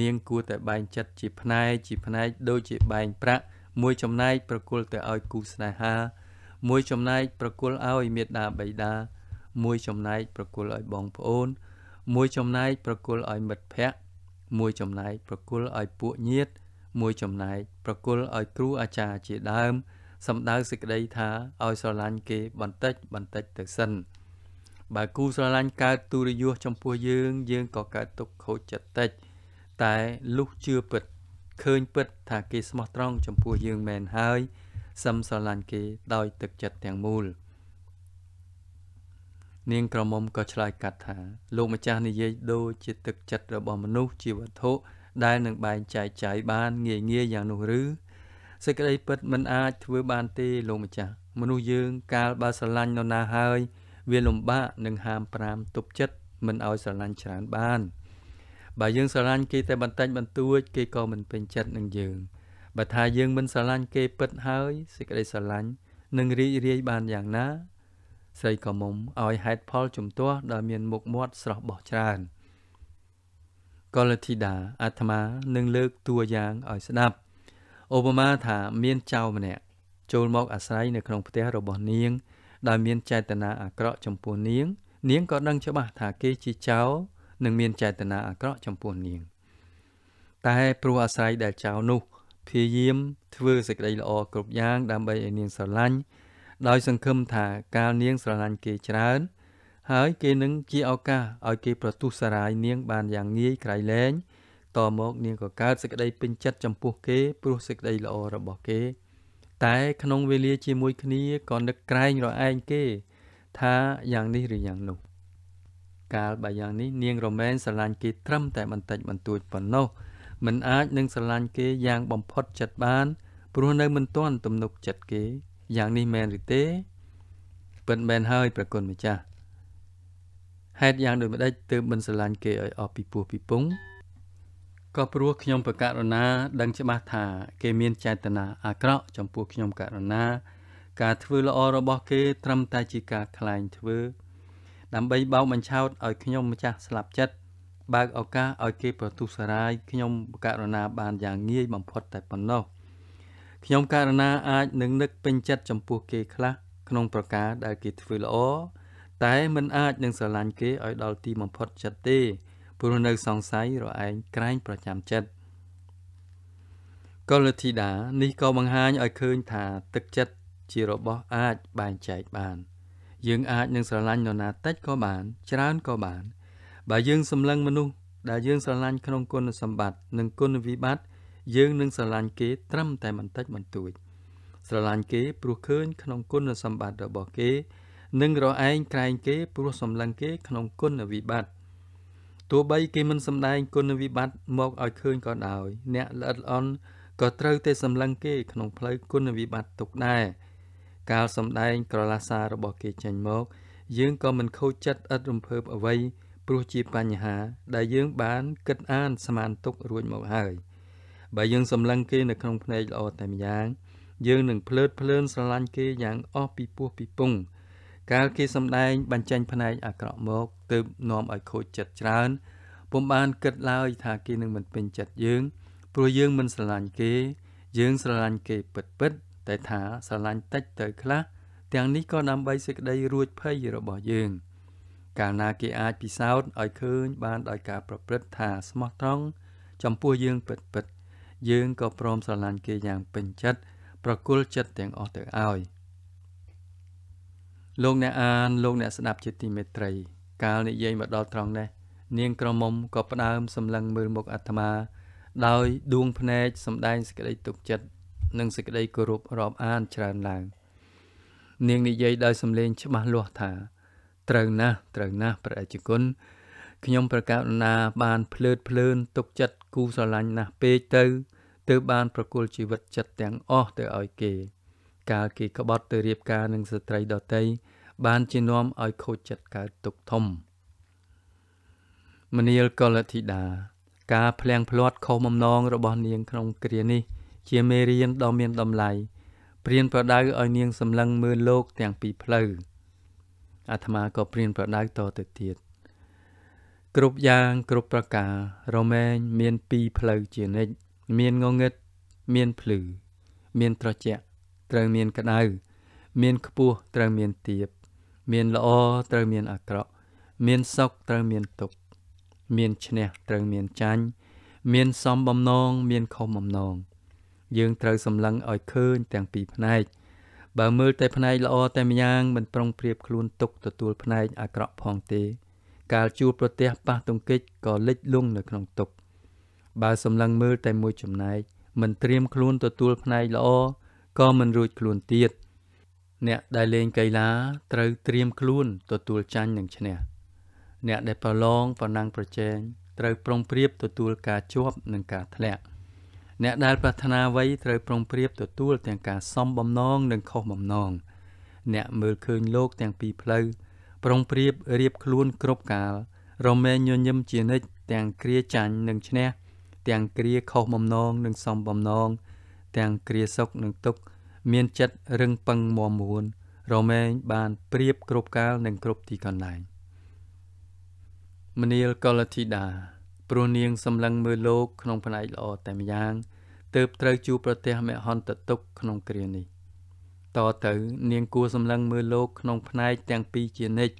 នាងគួរតែបែងចិត្តជាផ្នែកជាផ្នែកដូចជាបែងប្រាក់មួយចំណែកប្រគល់ទៅឲ្យគូស្នេហា មួយចំណែកប្រគល់ឲ្យមេដាបៃតាមួយចំណែកប្រគល់ឲ្យបងប្អូន មួយចំណែកប្រគល់ឲ្យមិត្តភ័ក្តិមួយចំណែកប្រគល់ឲ្យពួកញាតិ មួយចំណែកប្រគល់ឲ្យគ្រូអាចារ្យជាដើមសំដៅសេចក្តីថាឲ្យស្រឡាញ់គេបន្តិចបន្តិចទៅសិនបើគូស្រឡាញ់កើតទុរយោចំពោះយើង យើងក៏កើតទុកខូចចិត្តតិចតែលុះជឿពិតឃើញពិតថាគេស្មោះត្រង់ចំពោះយើងមែនហើយសឹមស្រឡាញ់គេដោយទឹកចិត្តទាំងមូលនាងក្រមុំក៏ឆ្លើយកាត់ថាលោកម្ចាស់និយាយដូចជាទឹកចិត្តរបស់មនុស្សជាវត្ថុ ដែលនឹងបែងចែកចាយបានងាយងាយយ៉ាងនោះឬសេចក្តីពិតមិនអាចធ្វើបានទេលោកម្ចាស់មនុស្សយើងកាលបើស្រឡាញ់នរណាហើយ វាលំបាកនឹងហាម5ទប់ចិត្តមិនឲ្យស្រឡាញ់ច្រើនបានបើយើងស្រឡាញ់គេតែបន្តិចបន្តួចគេក៏មិនពេញចិត្តនឹងយើងបើថាយើងមិនស្រឡាញ់គេពិតហើយសេចក្តីស្រឡាញ់នឹងរីករាយបានយ៉ាងណាស្រីក៏មុំឲ្យហេតុផលជំទាស់ដែលមានមុខមាត់ស្រស់បោះច្រើន កលធីតាអាត្មានឹងលើកតួយ៉ាងឲ្យស្ដាប់ឧបមាថាមានចៅម្នាក់ចូលមកអាស្រ័យនៅក្នុងផ្ទះរបស់នាង ដែលមានចេតនាអាក្រក់ចំពោះនាង នាងក៏ដឹងច្បាស់ថាគេជាចៅនឹងមានចេតនាអាក្រក់ចំពោះនាង តែព្រោះអាស្រ័យដែលចៅនោះព្យាយាមធ្វើសេចក្តីល្អគ្រប់យ៉ាង ដើម្បីឲ្យនាងស្រឡាញ់ដោយសង្ឃឹមថាកាលនាងស្រឡាញ់គេច្រើន ហើយគេនឹងជាឱកាសឲ្យគេប្រទុះសារាយនាងបានយ៉ាងងាយក្រៃលែងតមកនាងក៏កើតសេចក្តីពេញចិត្តចំពោះគេព្រោះសេចក្តីល្អរបស់គេ តែក្នុងវេលាជាមួយគ្នាក៏នឹកក្រែងរឯងគេ ថាយ៉ាងនេះឬយ៉ាងនោះ កាលបើយ៉ាងនេះនាងរមែងស្រឡាញ់គេត្រឹមតែបន្តិចបន្តួចប៉ុណ្ណោះមិនអាចនឹងស្រឡាញ់គេយ៉ាងបំផុតចិត្តបាន ព្រោះនៅមិនទាន់ទំនុកចិត្តគេ យ៉ាងនេះមែនឬទេពិតមែនហើយប្រគុណម្ចាស់ ហេតុយ៉ាងដូចម្ដេចទើបមិនស្រឡាញ់គេឲ្យអស់ពីពោះពីពងក៏ព្រោះខ្ញុំប្រកាសរណា ដឹងច្បាស់ថាគេមានចេតនាអាក្រក់ចំពោះខ្ញុំករណា ការធ្វើល្អរបស់គេ ត្រឹមតែជាការក្លែងធ្វើ ដើម្បីបោកបញ្ឆោតឲ្យខ្ញុំម្ចាស់ស្លាប់ចិត្តបើកឱកាសឲ្យគេប្រទុសរាយខ្ញុំករណាបានយ៉ាងងាយបំផុតតែប៉ុណ្ណោះខ្ញុំករណាអាចនឹងនឹកពេញចិត្តចំពោះគេខ្លះក្នុងប្រការដែលគេធ្វើល្អ តែមិនអាចនឹងស្រឡាញ់គេឲ្យដល់ទីបំផុតចិត្តទេព្រោះនៅសង្ស័យរឯងក្រែងប្រចាំចិត្តកលធីតានេះក៏បង្ហាញឲ្យឃើញថាទឹកចិត្តជារបស់អាចបែងចែកបាន យើងអាចនឹងស្រឡាញ់នរណាតិចក៏បាន ច្រើនក៏បាន បើយើងសម្លឹងមនុស្សដែលយើងស្រឡាញ់ក្នុងគុណសម្បត្តិនិងគុណវិបត្តិយើងនឹងស្រឡាញ់គេត្រឹមតែបន្តិចបន្តួចស្រឡាញ់គេព្រោះឃើញក្នុងគុណសម្បត្តិរបស់គេ និងរឯងក្រែងគេព្រោះសម្លឹងគេក្នុងគុណវិបត្តិទោះបីគេមិនសម្ដែងគុណវិបត្តិមកឲ្យឃើញក៏ដោយ អ្នកល្អិតល្អន់ក៏ត្រូវតែសម្លឹងគេក្នុងផ្លូវគុណវិបត្តិទុកដែរកាលសម្ដែងក្រឡាសាររបស់គេចេញមក យើងក៏មិនខូចចិត្តឥតរំភើបអ្វីព្រោះជាបញ្ហា ដែលយើងបានគិតអានស្មានទុករួចមកហើយបើយើងសម្លឹងគេនៅក្នុងភ្នែកល្អតែម្យ៉ាង យើងនឹងភ្លើតភ្លើនស្រឡាញ់គេយ៉ាងអស់ពីពោះពីពង កាលគេសម្ដែងបញ្ចេញភ្នែកអាក្រក់មកទើបនាំឲ្យខូចចិត្តច្រើនពុំបានគិតឡើយថាគេនឹងមិនពេញចិត្តយើងព្រោះយើងមិនស្រឡាញ់គេ យើងស្រឡាញ់គេពិតពិតតែថាស្រឡាញ់តិចទៅខ្លះទាំងនេះក៏ដើម្បីសេចក្តីរួចភ័យរបស់យើង។កាលណាគេអាចពិសោធន៍ឲ្យឃើញបានដោយការប្រព្រឹត្តថាស្មោះត្រង់ចំពោះយើងពិតពិតយើងក៏ព្រមស្រឡាញ់គេយ៉ាងពេញចិត្តប្រគល់ចិត្តទាំងអស់ទៅឲ្យ លោកអ្នកអានលោកអ្នកស្ដាប់ជាទីមេត្រី កាលនិយាយមកដល់ត្រង់នេះនាងក្រមុំក៏ផ្ដើមសម្លឹងមើលមុខអាត្មា ដោយដួងភ្នែកសម្ដែងសេចក្តីទុកចិត្តនិងសេចក្តីគោរពរាប់អានច្រើនឡើងនាងនិយាយដោយសំឡេងច្បាស់លាស់ថាត្រូវណាស់ត្រូវណាស់ព្រះអជគុណខ្ញុំប្រកាសណាបានភ្លើតភ្លើនទុកចិត្តគូស្រឡាញ់ណាស់ពេកទៅទើបបានប្រគល់ជីវិតចិត្តទាំងអស់ទៅឲ្យគេ កាលគេក្បត់ទៅរៀបការនឹងស្ត្រីដតីបានជានាំឲ្យខូចចិត្តកើតទុកធំមនាលកលធីតាការភ្លៀងភ្លាត់ខុសបំណងរបស់នាងក្នុងគ្រានេះ ជាមេរៀនដ៏មានតម្លៃព្រានប្រដៅឲ្យនាងសម្លឹងមើលលោកទាំងពីរផ្លូវអាត្មាក៏ព្រៀនប្រដៅតទៅទៀតគ្រប់យ៉ាងគ្រប់ប្រការរមែងមានពីរផ្លូវជានិច្ចមានងងឹតមានភ្លឺមានត្រជាក់ ត្រូវមានក្តៅមានខ្ពស់ត្រូវមានទាបមានល្អត្រូវមានអាក្រក់មានសុខត្រូវមានទុក្ខមានឈ្នះត្រូវមានចាញ់មានសំបំណងមានខុសបំណងយើងត្រូវសម្លឹងឲ្យឃើញទាំងពីរផ្នែក បើមើលតែផ្នែកល្អតែម្យ៉ាងមិនប្រុងប្រៀបខ្លួនទុកទទួលផ្នែកអាក្រក់ផងទេ កាលជួបប្រទះប៉ះទង្គិចក៏លិចលង់នៅក្នុងទុក បើសម្លឹងមើលតែមួយចំណែកមិនត្រៀមខ្លួនទទួលផ្នែកល្អ ក៏មិនរួចខ្លួនទៀតអ្នកដែលលេងកីឡាត្រូវត្រៀមខ្លួនទទួលចាញ់និងឈ្នះអ្នកដែលប្រឡងប្រណាំងប្រជែងត្រូវប្រុងប្រៀបទទួលការជាប់និងការធ្លាក់អ្នកដែលប្រាថ្នាអ្វីត្រូវប្រុងប្រៀបទទួលទាំងការសំបំណងនិងខុសបំណងអ្នកមើលឃើញលោកទាំងពីរផ្លូវប្រុងប្រៀបរៀបខ្លួនគ្រប់កាលរមែងញញឹមជានិច្ចទាំងគ្រាចាញ់និងឈ្នះទាំងគ្រាខុសបំណងនិងសំបំណង ទាំងគ្រាសុខនិងទុក្ខមានចិត្តរឹងប៉ឹងមាំមួនរមែងបានប្រៀបគ្រប់កាលនិងគ្រប់ទីកន្លែងមនាលកលធីតាព្រោះនាងសម្លឹងមើលលោកក្នុងផ្នែកល្អតែម្យ៉ាងទើបត្រូវជួបប្រទះមហន្តទុក្ខក្នុងគ្រានេះតទៅ នាងគួរសម្លឹងមើលលោកក្នុងផ្នែកទាំងពីរជានិច្ច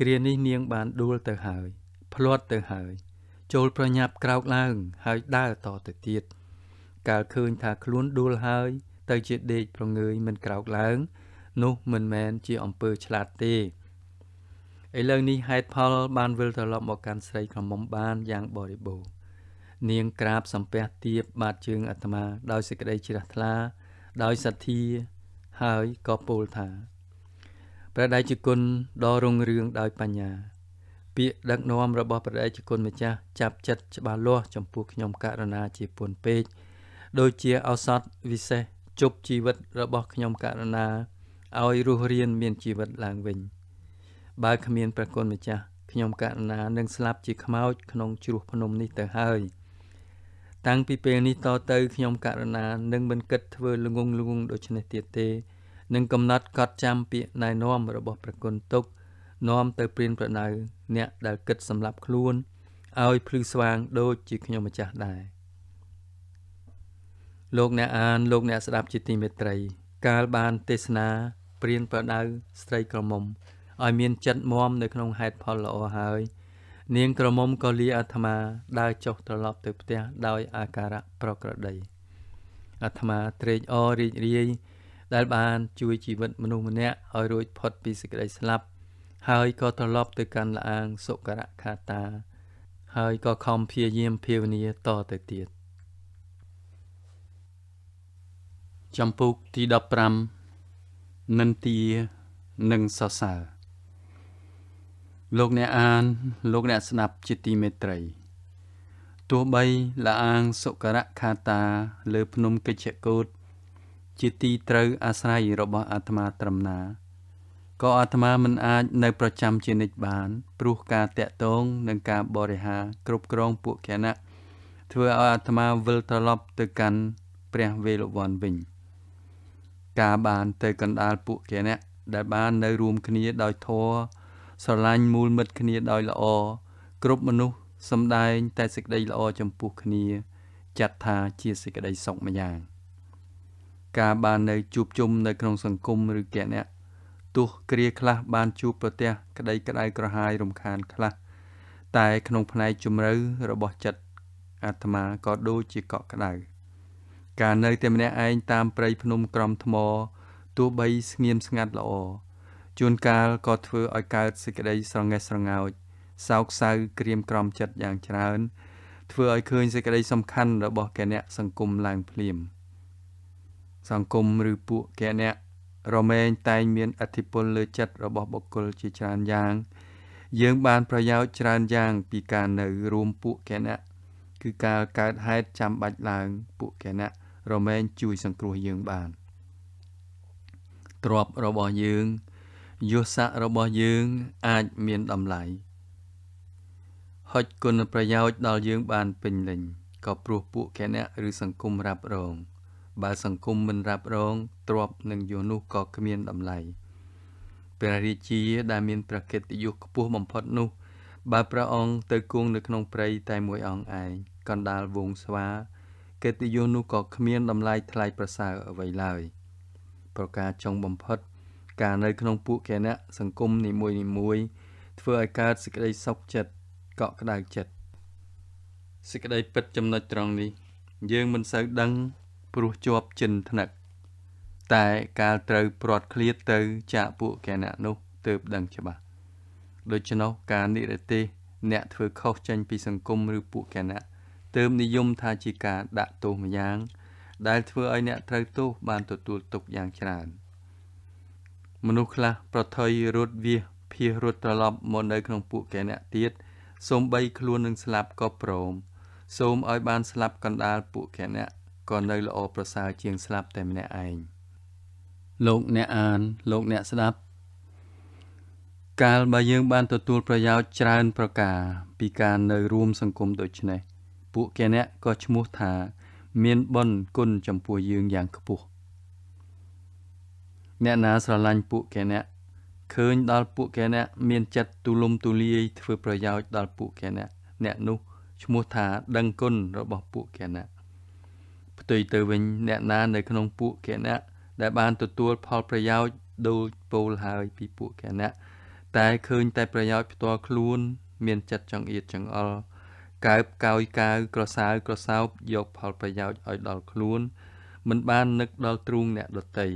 គ្រានេះនាងបានដួលទៅហើយ ភ្លាត់ទៅហើយ ចូលប្រញាប់ក្រោកឡើង ហើយដើរតទៅទៀត កាលឃើញថាខ្លួនដួលហើយ ទៅជាដេកប្រងើយមិនក្រោកឡើង នោះមិនមែនជាអំពើឆ្លាតទេឥឡូវនេះហេតុផល បានវិលត្រឡប់មកកាន់ស្រីក្រមុំបានយ៉ាងបរិបូរណ៍នាងក្រាបសំពះទៀបបាតជើងអាត្មា ដោយសេចក្តីជ្រះថ្លា ដោយសទ្ធា ហើយក៏ពោលថាព្រះដៃជគុណដ៏រុងរឿងដោយបញ្ញា ពាក្យដឹកនាំរបស់ព្រះដៃជគុណម្ចាស់ចាប់ចិត្តច្បាស់លាស់ចំពោះខ្ញុំករណាជាពុនពេក ដូចជាឱសថវិសេសជប់ជីវិតរបស់ខ្ញុំករណាឲ្យរស់រានមានជីវិតឡើងវិញ បើគ្មានព្រះគុណម្ចាស់ខ្ញុំករណានឹងស្លាប់ជាខ្មោចក្នុងជ្រោះភ្នំនេះទៅហើយតាំងពីពេលនេះតទៅខ្ញុំករណានឹងមិនគិតធ្វើល្ងងល្ងងដូច្នេះទៀតទេនឹងកំណត់កត់ចាំពាក្យណែនាំរបស់ព្រះគុណទុកនាំទៅព្រានប្រណៅអ្នកដែលគិតសម្លាប់ខ្លួនឲ្យភ្លឺស្វាងដូចជាខ្ញុំម្ចាស់ដែរ លោកអ្នកអានលោកអ្នកស្ដាប់ជាទីមេត្រី កាលបានទេសនាព្រានប្រដៅស្ត្រីក្រមុំឲ្យមានចិត្តមមនៅក្នុងហេតុផលល្អហើយ នាងក្រមុំក៏លាអាត្មាដើរចុះត្រឡប់ទៅផ្ទះដោយអាការៈប្រក្រតីអាត្មាត្រេកអររីករាយដែលបានជួយជីវិតមនុស្សម្នាក់ឲ្យរួចផុតពីសេចក្តីស្លាប់ ហើយក៏ត្រឡប់ទៅកាន់លាងសុករៈខាតា ហើយក៏ខំព្យាយាមភាវនាតទៅទៀត ចំពុកទី15និន្ទានិងសរសើរលោកអ្នកអាន លោកអ្នកស្ដាប់ជាទីមេត្រីទោះបីលាអាងសុករៈខាតា លើភ្នំកិច្ចកោតជាទីត្រូវអាស្រ័យរបស់អាត្មាត្រឹមណាក៏អាត្មាមិនអាចនៅប្រចាំជានិច្ចបាន ព្រោះការតាក់ទងនិងការបរិហារគ្រប់គ្រងពួកគណៈធ្វើឲ្យអាត្មាវិលត្រឡប់ទៅកាន់ព្រះវេលវ័នវិញ ការបានទៅកណ្ដាលពួកគណៈដែលបាននៅរួមគ្នាដោយធម៌ស្រឡាញ់មូលមិត្តគ្នាដោយល្អគ្រប់មនុស្សសំដែងតែសេចក្តីល្អចំពោះគ្នា ចាត់ថាជាសេចក្តីសុខម្យ៉ាងការបាននៅជួបជុំនៅក្នុងសង្គមឬគណៈទោះគ្រាខ្លះបានជួបប្រទះក្តីក្តៅក្រហាយរំខានខ្លះតែក្នុងផ្នែកជំរឿរបស់ចិត្តអាត្មាក៏ដូចជាកក់ក្តៅ ការនៅតែម្នាក់ឯងតាមព្រៃភ្នំក្រំថ្មទោះបីស្ងៀមស្ងាត់ល្អជួនកាលក៏ធ្វើឲ្យកើតសេចក្តីស្រងេះស្រងោចសោកសៅក្រៀមក្រំចិត្តយ៉ាងច្រើន ធ្វើឲ្យឃើញសេចក្តីសំខាន់របស់គណៈសង្គមឡើងភ្លាម សង្គមឬពួកគណៈរមែងតែងមានអធិពលលើចិត្តរបស់បុគ្គលជាច្រើនយ៉ាង យើងបានប្រយោជន៍ច្រើនយ៉ាងពីការនៅរួមពួកគណៈគឺការកើតហេតុចាំបាច់ឡើងពួកគណៈ រមែងជួយសង្គ្រោះយើងបានទ្របរបស់យើងយស័ករបស់យើងអាចមានតម្លៃហុចគុណប្រយោជន៍ដល់យើងបានពេញលេញក៏ព្រោះពួកគណៈឬសង្គមរ៉ាប់រង បើសង្គមមិនរ៉ាប់រងទ្របនឹងយនោះក៏គ្មានតម្លៃព្រះរាជាដែលមានព្រះកិត្តិយសខ្ពស់បំផុតនោះ បើព្រះអង្គទៅគង់នៅក្នុងព្រៃតែមួយអង្គឯងកណ្ដាលវងស្វា កិត្តិយសនោះក៏គ្មានតម្លៃថ្លៃប្រសើរអ្វីឡើយប្រការចុងបំផុត ការនៅក្នុងពួកគណៈសង្គមនីមួយនីមួយធ្វើឲ្យកើតសេចក្តីសុខចិត្តកក់ក្ដៅចិត្តសេចក្តីពិតចំណុចត្រង់នេះ យើងមិនសូវដឹងព្រោះជាប់ចិនថ្នឹកតែកាលត្រូវព្រាត់ឃ្លាតទៅចាកពួកគណៈនោះទើបដឹងច្បាស់ដូច្នោះការនិរទេសអ្នកធ្វើខុសចេញពីសង្គមឬពួកគណៈ ទើបនិយមថាជាការដាក់ទោសម្យ៉ាង ដែលធ្វើឲ្យអ្នកត្រូវទោសបានទទួលទុកយ៉ាងច្រើនមនុស្សខ្លះប្រថុយរត់វាសភៀសរត់ត្រឡប់មកនៅក្នុងពួកគេអ្នកទៀតសូម្បីខ្លួននឹងស្លាប់ក៏ព្រមសូមឲ្យបានស្លាប់កណ្ដាលពួកគេអ្នកក៏នៅល្អប្រសើរជាងស្លាប់តែម្នាក់ឯងលោកអ្នកអានលោកអ្នកស្ដាប់កាលបើយើងបានទទួលប្រយោជន៍ច្រើនប្រការពីការនៅរួមសង្គមដូចនេះ ពួកគេអ្នកក៏ឈ្មោះថា មានបុណ្យគុណចំពោះយើងយ៉ាងខ្ពស់អ្នកណាស្រឡាញ់ពួកគេអ្នកឃើញដល់ពួកគេអ្នកមានចិត្តទូលំទូលាយធ្វើប្រយោជន៍ដល់ពួកគេអ្នកអ្នកនោះឈ្មោះថាដឹងគុណរបស់ពួកគេអ្នកផ្ទុយទៅវិញអ្នកណានៅក្នុងពួកគេអ្នកដែលបានទទួលផលប្រយោជន៍ដូចពោលហើយពីពួកគេអ្នកតែឃើញតែប្រយោជន៍ផ្ទាល់ខ្លួន មានចិត្តចង្អៀតចង្អល់ កើបកោយកាវក្រសើក្រសោបយកផលប្រយោជន៍ឲ្យដល់ខ្លួន មិនបាននឹកដល់ទ្រូងអ្នកដតី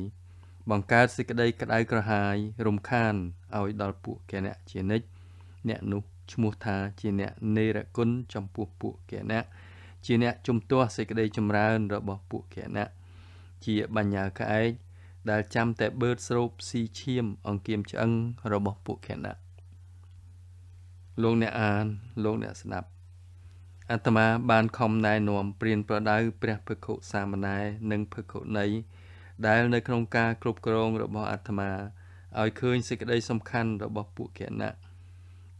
បង្កើតសេចក្តីក្តៅក្រហាយរំខានឲ្យដល់ពួកគេអ្នកជានិច្ចអ្នកនោះឈ្មោះថាជាអ្នកនេរគុណចំពោះពួកគេអ្នកជាអ្នកជំទាស់សេចក្តីចម្រើនរបស់ពួកគេអ្នកជាបញ្ញើក្អែកដែលចាំតែបឺតស្រូបស៊ីឈាមអង្គៀមឆ្អឹងរបស់ពួកគេអ្នកលោកអ្នកអានលោកអ្នកស្ដាប់ អាត្មាបានខំណែនាំព្រានប្រដៅព្រះភិក្ខុសាមណេរនិងភិក្ខុនីដែលនៅក្នុងការគ្រប់គ្រងរបស់អាត្មាឲ្យឃើញសេចក្តីសំខាន់របស់ពួកគេណា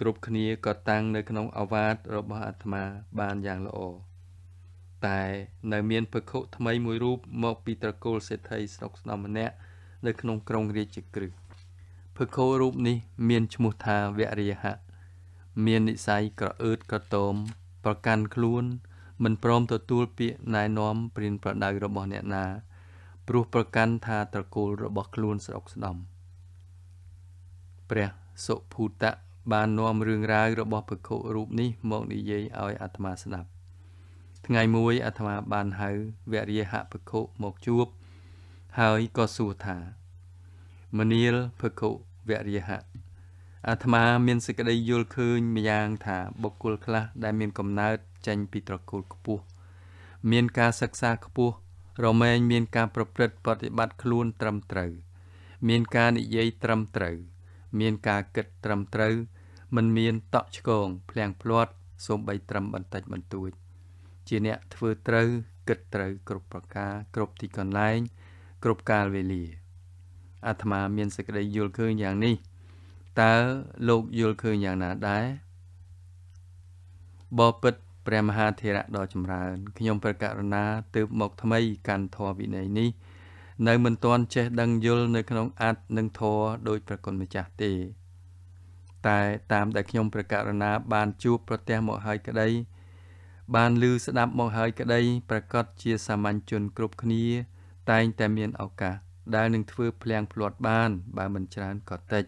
គ្រប់គ្នាក៏តាំងនៅក្នុងអាវាតរបស់អាត្មាបានយ៉ាងល្អតែនៅមានភិក្ខុថ្មីមួយរូបមកពីត្រកូលសេដ្ឋីស្រុកស្នំម្នាក់នៅក្នុងក្រុងរាជក្រឹសភិក្ខុរូបនេះ មានឈ្មោះថាវរិយហៈមាននិស័យក្រអឺតក្រទម ប្រកាន់ខ្លួន មិនព្រមទទួលពាក្យណែនាំព្រានប្រដៅរបស់អ្នកណាព្រោះប្រកាន់ថាត្រកូលរបស់ខ្លួនស្រុកស្ដំព្រះសុភូតៈបាននាំរឿងរ៉ាវរបស់ភិក្ខុរូបនេះមកនិយាយឲ្យអាត្មាស្ដាប់ ថ្ងៃមួយអាត្មាបានហៅវរិយហភិក្ខុមកជួប ហើយក៏សួរថាមនាលភិក្ខុវរិយហៈ អាត្មាមានសេចក្តីយល់ឃើញម្យ៉ាងថាបុគ្គលខ្លះដែលមានកំណើតចេញពីត្រកូលខ្ពស់មានការសិក្សាខ្ពស់រមែងមានការប្រព្រឹត្តបប្រតិបត្តិខ្លួនត្រឹមត្រូវ មានការនិយាយត្រឹមត្រូវ មានការគិតត្រឹមត្រូវមិនមានតក់ឆ្កងភ្លៀងភ្លាត់សូម្បីត្រឹមបន្តិចបន្តួច ជាអ្នកធ្វើត្រូវគិតត្រូវគ្រប់ប្រការគ្រប់ទីកន្លែង គ្រប់កាលវេលាអាត្មាមានសេចក្តីយល់ឃើញយ៉ាងនេះ តើលោកយល់ឃើញយ៉ាងណាដែរបបិទ្ធព្រះមហាធេរៈដ៏ចម្រើនខ្ញុំព្រះករុណាទើបមកថ្មីកាន់ធម៌វិន័យនេះនៅមិនទាន់ចេះដឹងយល់នៅក្នុងអត្តនិងធម៌ដោយព្រះគុណម្ចាស់ទេ តែតាមដែលខ្ញុំព្រះករុណាបានជួបប្រទះមកហើយក្តី បានឮស្ដាប់មកហើយក្តីប្រកាសជាសាមញ្ញជនគ្រប់គ្នា តែងតែមានឱកាសដែលនឹងធ្វើភ្លៀងភ្លាត់បាន បើមិនច្រើនក៏តិច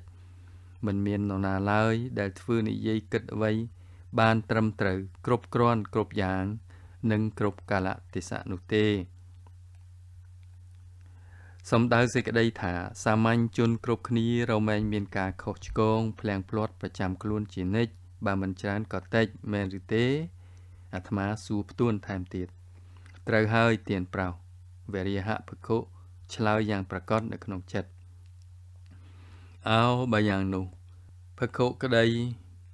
មិនមាននរណាឡើយ ដែលធ្វើនិយាយគិតអ្វី បានត្រឹមត្រូវគ្រប់គ្រាន់គ្រប់យ៉ាង និងគ្រប់កាលៈទេសៈនោះទេសំដៅសេចក្តីថាសាមញ្ញជនគ្រប់គ្នារមែងមានការខុសឆ្គងភ្លៀងភ្លាត់ប្រចាំខ្លួនជានិច្ចបើមិនច្រើនក៏តិចមែនឬទេអាត្មាសួរផ្ទួនថែមទៀតត្រូវហើយទៀនប្រោសវរិយហភិក្ខុឆ្លើយយ៉ាងប្រកបនៅក្នុងចិត្ត អោបើយ៉ាងនោះភិក្ខុក្តី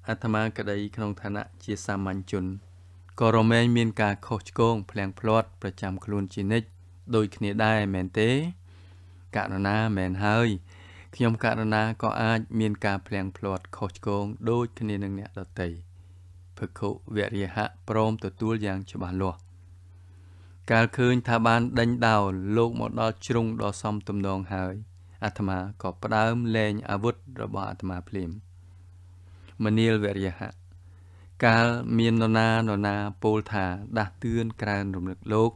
អាត្មាក្តីក្នុងឋានៈជាសាមញ្ញជនក៏រមែងមានការខុសឆ្គងភ្លៀងភ្លាត់ប្រចាំខ្លួនជានិច្ចដូចគ្នាដែរមែនទេករណាមែនហើយខ្ញុំករណាក៏អាចមានការភ្លៀងភ្លាត់ខុសឆ្គងដូចគ្នានឹងអ្នកដទៃភិក្ខុវរិយហៈព្រមទទួលយ៉ាងច្បាស់លាស់កាលឃើញថាបានដេញដោលលោកមកដល់ជ្រុងដ៏សំទំនងហើយ អាត្មាក៏ផ្ដើមលែងអាវុធរបស់អាត្មាភ្លាមមនាលវរិយហៈកាលមាននរណានរណាពោលថាដាស់តឿនក្រើនរំលឹកលោក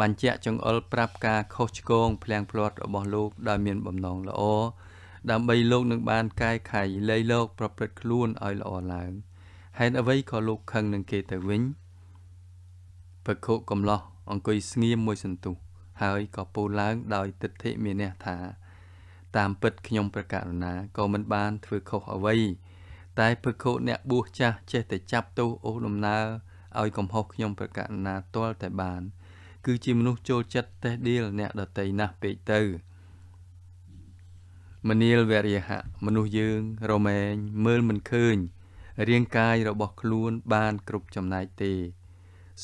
បញ្ជាក់ចង្អុលប្រាប់ការខុសឆ្គងភ្លៀងភ្លាត់របស់លោកដោយមានបំណងល្អដើម្បីលោកនឹងបានកែខៃលៃលោកប្រព្រឹត្តខ្លួនឲ្យល្អឡើងហេតុអ្វីក៏លោកខឹងនឹងគេទៅវិញបកុកំឡោះអង្គុយស្ងៀមមួយសន្ទុះហើយក៏ពោលឡើងដោយទិដ្ឋិមានះថា តាមពិតខ្ញុំប្រកាសណាក៏មិនបានធ្វើខុសអ្វី តែភិក្ខុអ្នកបួសចាស់ចេះតែចាប់ទោសអូសដំណើរឲ្យកំហុសខ្ញុំប្រកាសណាទាល់តែបាន គឺជាមនុស្សចូលចិត្តតេះដៀលអ្នកដតីណាស់ពេកទៅមនាលវរិយហៈមនុស្សយើងរមែងមើលមិនឃើញ រាងកាយរបស់ខ្លួនបានគ្រប់ចំណែកទេ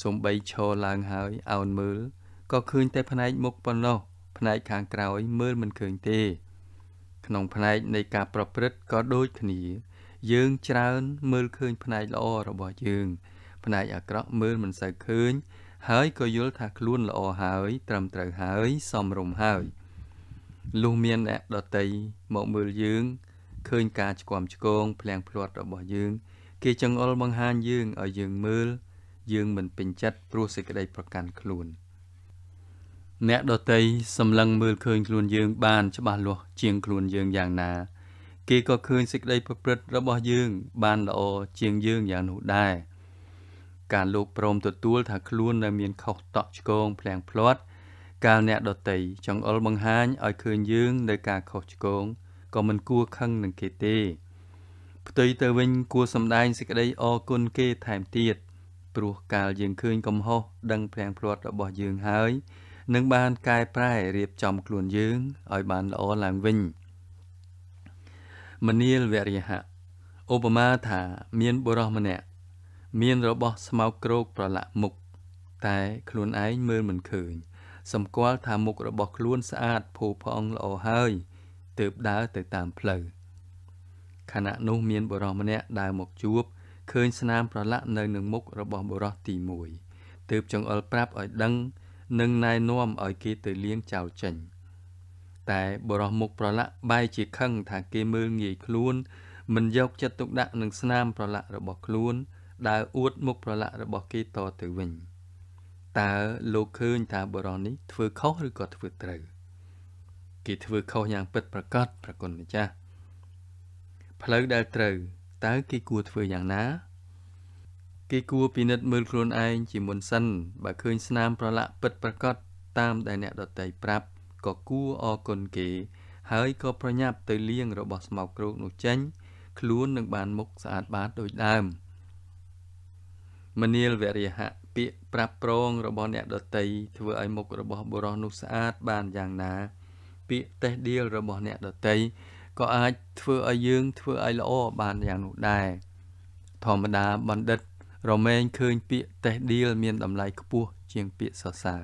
សំបីឈរឡើងហើយអោនមើល ក៏ឃើញតែផ្នែកមុខប៉ុណ្ណោះផ្នែកខាងក្រោយមើលមិនឃើញទេ ក្នុងផ្នែកនៃការប្រព្រឹត្តក៏ដូចគ្នា យើងច្រើនមើលឃើញផ្នែកល្អរបស់យើងផ្នែកអាក្រក់មើលមិនសូវឃើញ ហើយក៏យល់ថាខ្លួនល្អហើយ ត្រឹមត្រូវហើយសមរម្យហើយលុះមានអ្នកដតីមកមើលយើងឃើញការឆ្គាំឆ្គងភ្លៀងភ្លាត់របស់យើង គេចង្អុលបង្ហាញយើងឲ្យយើងមើល យើងមិនពេញចិត្តព្រោះសេចក្តីប្រកាន់ខ្លួន អ្នកដតីសម្លឹងមើលឃើញខ្លួនយើងបានច្បាស់លាស់ជាងខ្លួនយើងយ៉ាងណា គេក៏ឃើញសេចក្តីប្រព្រឹត្តរបស់យើង បានល្អជាងយើងយ៉ាងនោះដែរការលោកព្រមទទួលថាខ្លួននៅមានខុសតក់ឆ្គងភ្លៀងភ្លាត់កាលអ្នកដតីចង្អុលបង្ហាញឲ្យឃើញយើងនៅការខុសឆ្គងក៏មិនគួរខឹងនឹងគេទេផ្ទុយទៅវិញគួរសម្ដែងសេចក្តីអរគុណគេថែមទៀតព្រោះកាលយើងឃើញកំហុសដឹងព្រាំងព្រាត់របស់យើងហើយ នឹងបានកែប្រែរៀបចំខ្លួនយើងឲ្យបានល្អឡើងវិញមនាលវរិយហៈឧបមាថាមានបុរសម្នាក់មានរបស់ស្មោកគ្រោកប្រឡាក់មុខតែខ្លួនឯងមើលមិនឃើញសម្គាល់ថាមុខរបស់ខ្លួនស្អាតផូរផង់ល្អហើយទើបដើរទៅតាមផ្លូវខណៈនោះមានបុរសម្នាក់ដើរមកជួបឃើញស្នាមប្រឡាក់នៅនឹងមុខរបស់បុរសទី1ទើបចង្អុលប្រាប់ឲ្យដឹង និងណែនាំឲ្យគេទៅលាងចោលចេញតែបុរសមុខប្រឡាក់បែរជាខឹងថាគេមើលងាយខ្លួន មិនយកចិត្តទុកដាក់នឹងស្នាមប្រឡាក់របស់ខ្លួនដើរអួតមុខប្រឡាក់របស់គេតទៅវិញតើលោកឃើញថាបុរសនេះធ្វើខុសឬក៏ធ្វើត្រូវគេធ្វើខុសយ៉ាងពិតប្រាកដប្រគុណម្ចាស់ផ្លូវដែលត្រូវតើគេគួរធ្វើយ៉ាងណា គេគួរពិនិត្យមើលខ្លួនឯងជាមុនសិន បើឃើញស្នាមប្រឡាក់ពិតប្រាកដតាមដែលអ្នកដតីប្រាប់ក៏គួរអរគុណគេ ហើយក៏ប្រញាប់ទៅលាងរបស់ស្មោកគ្រោកនោះចេញ ខ្លួននឹងបានមុខស្អាតបាតដូចដើមមនាលវរិយហៈពាក្យប្រាប់ប្រងរបស់អ្នកដតីធ្វើឲ្យមុខរបស់បុរសនោះស្អាតបានយ៉ាងណា ពាក្យតេះដៀលរបស់អ្នកដតីក៏អាចធ្វើឲ្យយើងធ្វើឲ្យល្អបានយ៉ាងនោះដែរធម្មតាបណ្ឌិត រមែងឃើញពាក្យតេះដៀលមានតម្លៃខ្ពស់ជាងពាក្យសរសើរ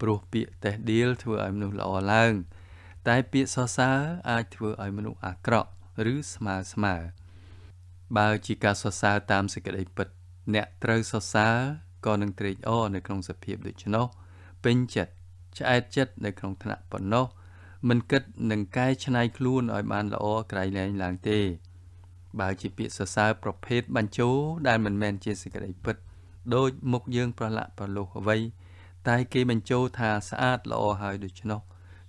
ព្រោះពាក្យតេះដៀលធ្វើឲ្យមនុស្សល្អឡើង តែពាក្យសរសើរអាចធ្វើឲ្យមនុស្សអាក្រក់ឬស្មើស្មើបើជាការសរសើរតាមសេចក្តីពិត អ្នកត្រូវសរសើរក៏នឹងត្រេកអរនៅក្នុងសភាពដូច្នោះពេញចិត្តឆ្អែតចិត្តនៅក្នុងឋានៈប៉ុណ្ណោះមិនគិតនឹងកែច្នៃខ្លួនឲ្យបានល្អក្រៃលែងឡើងទេ បើជាពាក្យសរសើរប្រភេទបញ្ជោដែលមិនមែនជាសេចក្តីពិតដូចមុខយើងប្រឡាក់ប្រលុះអ្វីតែគេបញ្ជោថាស្អាតល្អហើយដូច្នោះ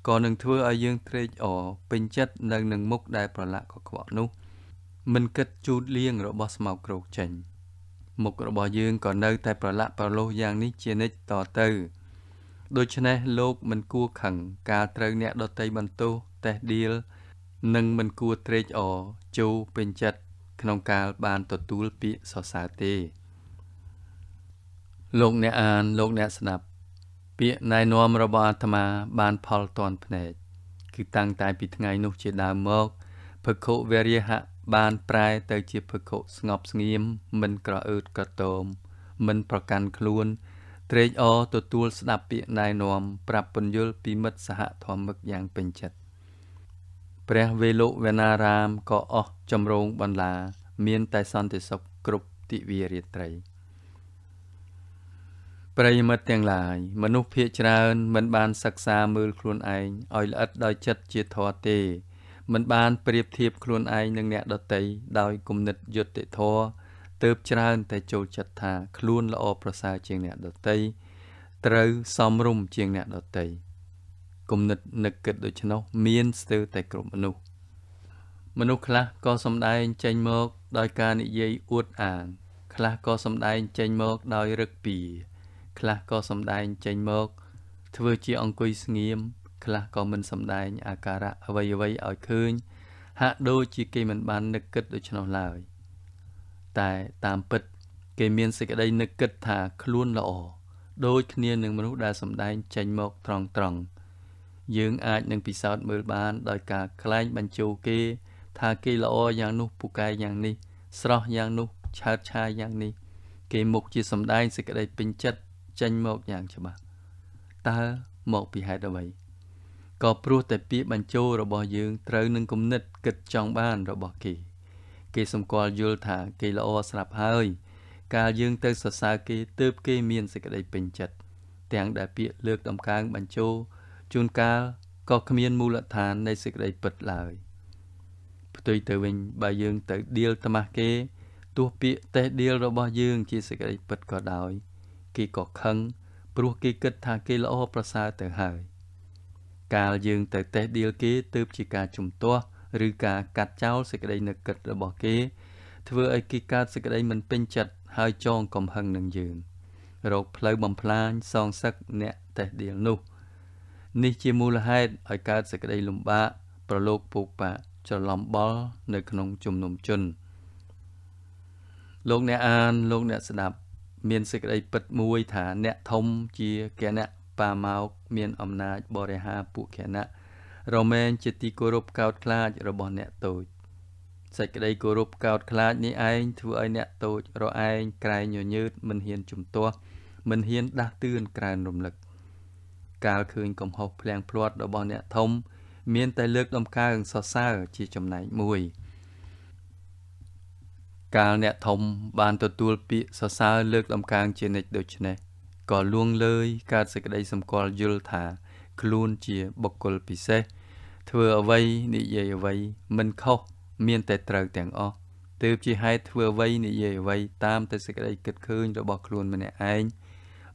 ក៏នឹងធ្វើឲ្យយើងត្រេកអរពេញចិត្តនៅនឹងមុខដែលប្រឡាក់កខ្វក់នោះមិនគិតជូតលៀងរបស់ស្មោកគ្រោកចេញមុខរបស់យើងក៏នៅតែប្រឡាក់ប្រលុះយ៉ាងនេះជានិច្ចតទៅដូច្នេះលោកមិនគួរខឹងការត្រូវអ្នកដតីបន្ទោសតេះដៀល និងមិនគួរត្រេកអរជោពេញចិត្តក្នុងការបានទទួលពាក្យសរសើរទេ លោកអ្នកអានលោកអ្នកស្ដាប់ ពាក្យណែនាំរបស់អាត្មា បានផលតនភ្នែកគឺតាំងតែពីថ្ងៃនោះជាដើមមកភគុវរិយហៈបានប្រែទៅជាភគុស្ងប់ស្ងៀមមិនក្រអឺតក្រទមមិនប្រកាន់ខ្លួនត្រេកអរទទួលស្ដាប់ពាក្យណែនាំ ប្រាប់ពន្យល់ពីមិត្តសហធម្មឹកយ៉ាងពេញចិត្ត ព្រះវេលុវេណារាមក៏អស់ចម្រងបន្លា មានតែសន្តិសុខគ្រប់ទិវារាត្រីប្រិយមិត្តទាំងឡាយមនុស្សភាគច្រើនមិនបានសិក្សាមើលខ្លួនឯងឲ្យល្អិតដោយចិត្តជាធម៌ទេមិនបានប្រៀបធៀបខ្លួនឯងនឹងអ្នកដទៃដោយគំនិតយុត្តិធម៌ទើបច្រើនតែចូលចិត្តថាខ្លួនល្អប្រសើរជាងអ្នកដតីត្រូវសមរម្យជាងអ្នកដតី គំនិតនឹកគិតដូច្នោះមានស្ទើរតែគ្រប់មនុស្សមនុស្សខ្លះក៏សំដែងចេញមកដោយការនិយាយអួតអាង ខ្លះក៏សំដែងចេញមកដោយរឹកពីខ្លះក៏សំដែងចេញមក ធ្វើជាអង្គុយស្ងៀមខ្លះក៏មិនសំដែងអាការៈអ្វីអ្វីឲ្យឃើញ ហាក់ដូចជាគេមិនបាននឹកគិតដូច្នោះឡើយ តែតាមពិត គេមានសេចក្តីនឹកគិតថាខ្លួនល្អដូចគ្នានឹងមនុស្សដែលសម្ដែងចេញមកត្រង់ត្រង់ យើងអាចនឹងពិសោធន៍មើលបានដោយការក្លែងបញ្ជោគេ ថាគេល្អយ៉ាងនោះពូកែយ៉ាងនេះ ស្រស់យ៉ាងនោះឆើតឆាយយ៉ាងនេះ គេមុខជាសម្ដែងសេចក្តីពេញចិត្តចេញមកយ៉ាងច្បាស់តើមកពីហេតុអ្វីក៏ព្រោះតែពាក្យបញ្ជោរបស់យើងត្រូវនឹងគំនិតគិតចង់បានរបស់គេ គេសម្គាល់យល់ថាគេល្អស្រាប់ហើយ កាលយើងទៅសរសើរគេទើបគេមានសេចក្តីពេញចិត្តទាំងដែលពាក្យលើកដំកើងបញ្ជោ ជួនកាលក៏គ្មានមូលដ្ឋាននៃសេចក្តីពិតឡើយផ្ទុយទៅវិញបើយើងទៅដៀលត្មាស់គេទោះពាក្យតេះដៀលរបស់យើងជាសេចក្តីពិតក៏ដោយ គេក៏ខឹងព្រោះគេគិតថាគេល្អប្រសើរទៅហើយកាលយើងទៅតេះដៀលគេទើបជាការជំទាស់ឬការកាត់ចោលសេចក្តីនឹកគិតរបស់គេ ធ្វើឲ្យគេកើតសេចក្តីមិនពេញចិត្តហើយចងកំហឹងនឹងយើងរកផ្លូវបំផ្លាញសងសឹកអ្នកតេះដៀលនោះ នេះជាមូលហេតុឲ្យកើតសេចក្តីលំបាកប្រឡូកពូកបាក់ច្រឡំបល់នៅក្នុងជំនុំជនលោកអ្នកអានលោកអ្នកស្ដាប់មានសេចក្តីពិតមួយថាអ្នកធំជាគណៈប៉ាម៉ោកមានអំណាចបរិហាពួកគណៈរមែងជាទីគោរពកោតខ្លាចរបស់អ្នកតូចសេចក្តីគោរពកោតខ្លាចនេះឯងធ្វើឲ្យអ្នកតូចរឯងក្រែងញញើតមិនហ៊ានជំទាស់មិនហ៊ានដាស់តឿនក្រើនរំលឹក កាលឃើញកំហុសភ្លៀងភ្លាត់របស់អ្នកធំ មានតែលើកដំកើងសរសើរជាចំណែកមួយ កាលអ្នកធំបានទទួលពាក្យសរសើរលើកដំកើងជានិច្ចដូច្នេះក៏លួងលើយកើតសេចក្តីសម្គាល់យល់ថា ខ្លួនជាបុគ្គលពិសេសធ្វើអ្វីនិយាយអ្វីមិនខុសមានតែត្រូវទាំងអស់ទើបជាហេតុធ្វើអ្វីនិយាយអ្វីតាមតែសេចក្តីគិតឃើញរបស់ខ្លួនម្នាក់ឯង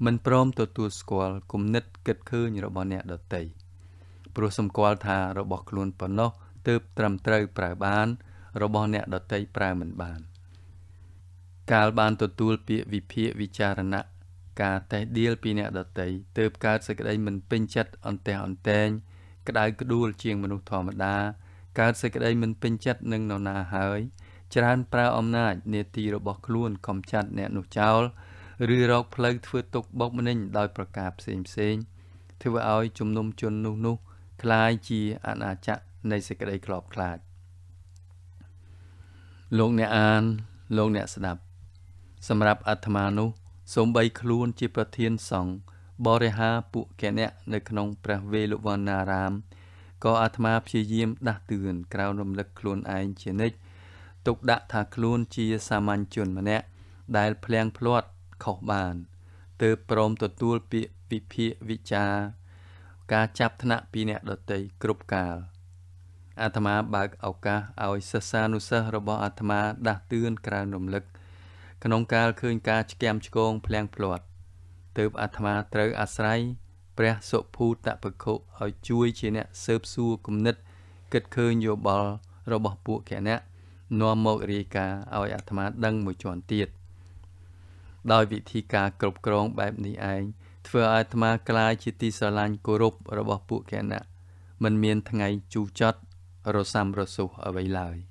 មិនព្រមទទួលស្គាល់គំនិតគិតឃើញរបស់អ្នកដទៃព្រោះសម្គាល់ថារបស់ខ្លួនប៉ុណ្ណោះទើបត្រឹមត្រូវប្រើបាន របស់អ្នកដទៃប្រើមិនបាន កាលបានទទួលពាក្យវិភាគវិចារណៈការតេះដៀលពីអ្នកដទៃទើបកើតសេចក្តីមិនពេញចិត្តអន្ទះអន្តែងក្តៅក្ដួលជាងមនុស្សធម្មតាកើតសេចក្តីមិនពេញចិត្តនឹងនរណាហើយ ច្រើនប្រើអំណាចនេតិរបស់ខ្លួនកំចាត់អ្នកនោះចោល ឬរកផ្លូវធ្វើទុកបុកម្នេញដោយប្រការផ្សេងផ្សេងធ្វើឲ្យជំនុំជននោះនោះคล้ายជាអាណាចក្រនៃសេចក្តីក្របខ្លាចលោកអ្នកអានលោកអ្នកស្ដាប់សម្រាប់អាត្មានោះសូម្បីខ្លួនជាប្រធានសង្ឃបរិហាពួកគណៈនៅក្នុងព្រះវេលវណ្ណារាមក៏អាត្មាព្យាយាមដាស់តឿនក្រៅរំលឹកខ្លួនឯងជានិច្ចទុកដាក់ថាខ្លួនជាសាមញ្ញជនម្នាក់ដែលភ្លៀងភ្លាត់ ខុសបានទើបព្រមទទួលពាក្យវិភាគវិចារការចាប់ថ្នាក់ពីអ្នកដតីគ្រប់កាលអាត្មាបើកឱកាសឲ្យសិស្សានុសិស្សរបស់អាត្មាដាស់តឿនក្រៅរំលឹក ក្នុងកាលឃើញការឆ្គាំឆ្គងភ្លៀងភ្លាត់ទើបអាត្មាត្រូវអាស្រ័យព្រះសុភូតបខុឲ្យជួយជាអ្នកស៊ើបសួរគំនិតគិតឃើញយោបល់របស់ពួកគណៈនាំមករាយការណ៍ឲ្យអាត្មាដឹងមួយជាន់ទៀត ដោយវិធីការគ្រប់គ្រងបែបនេះឯងធ្វើឲ្យអាត្មាក្លាយជាទីស្រឡាញ់គោរពរបស់ពួកគណៈមិនមានថ្ងៃជូរចត់រសាំរសុះអ្វីឡើយ។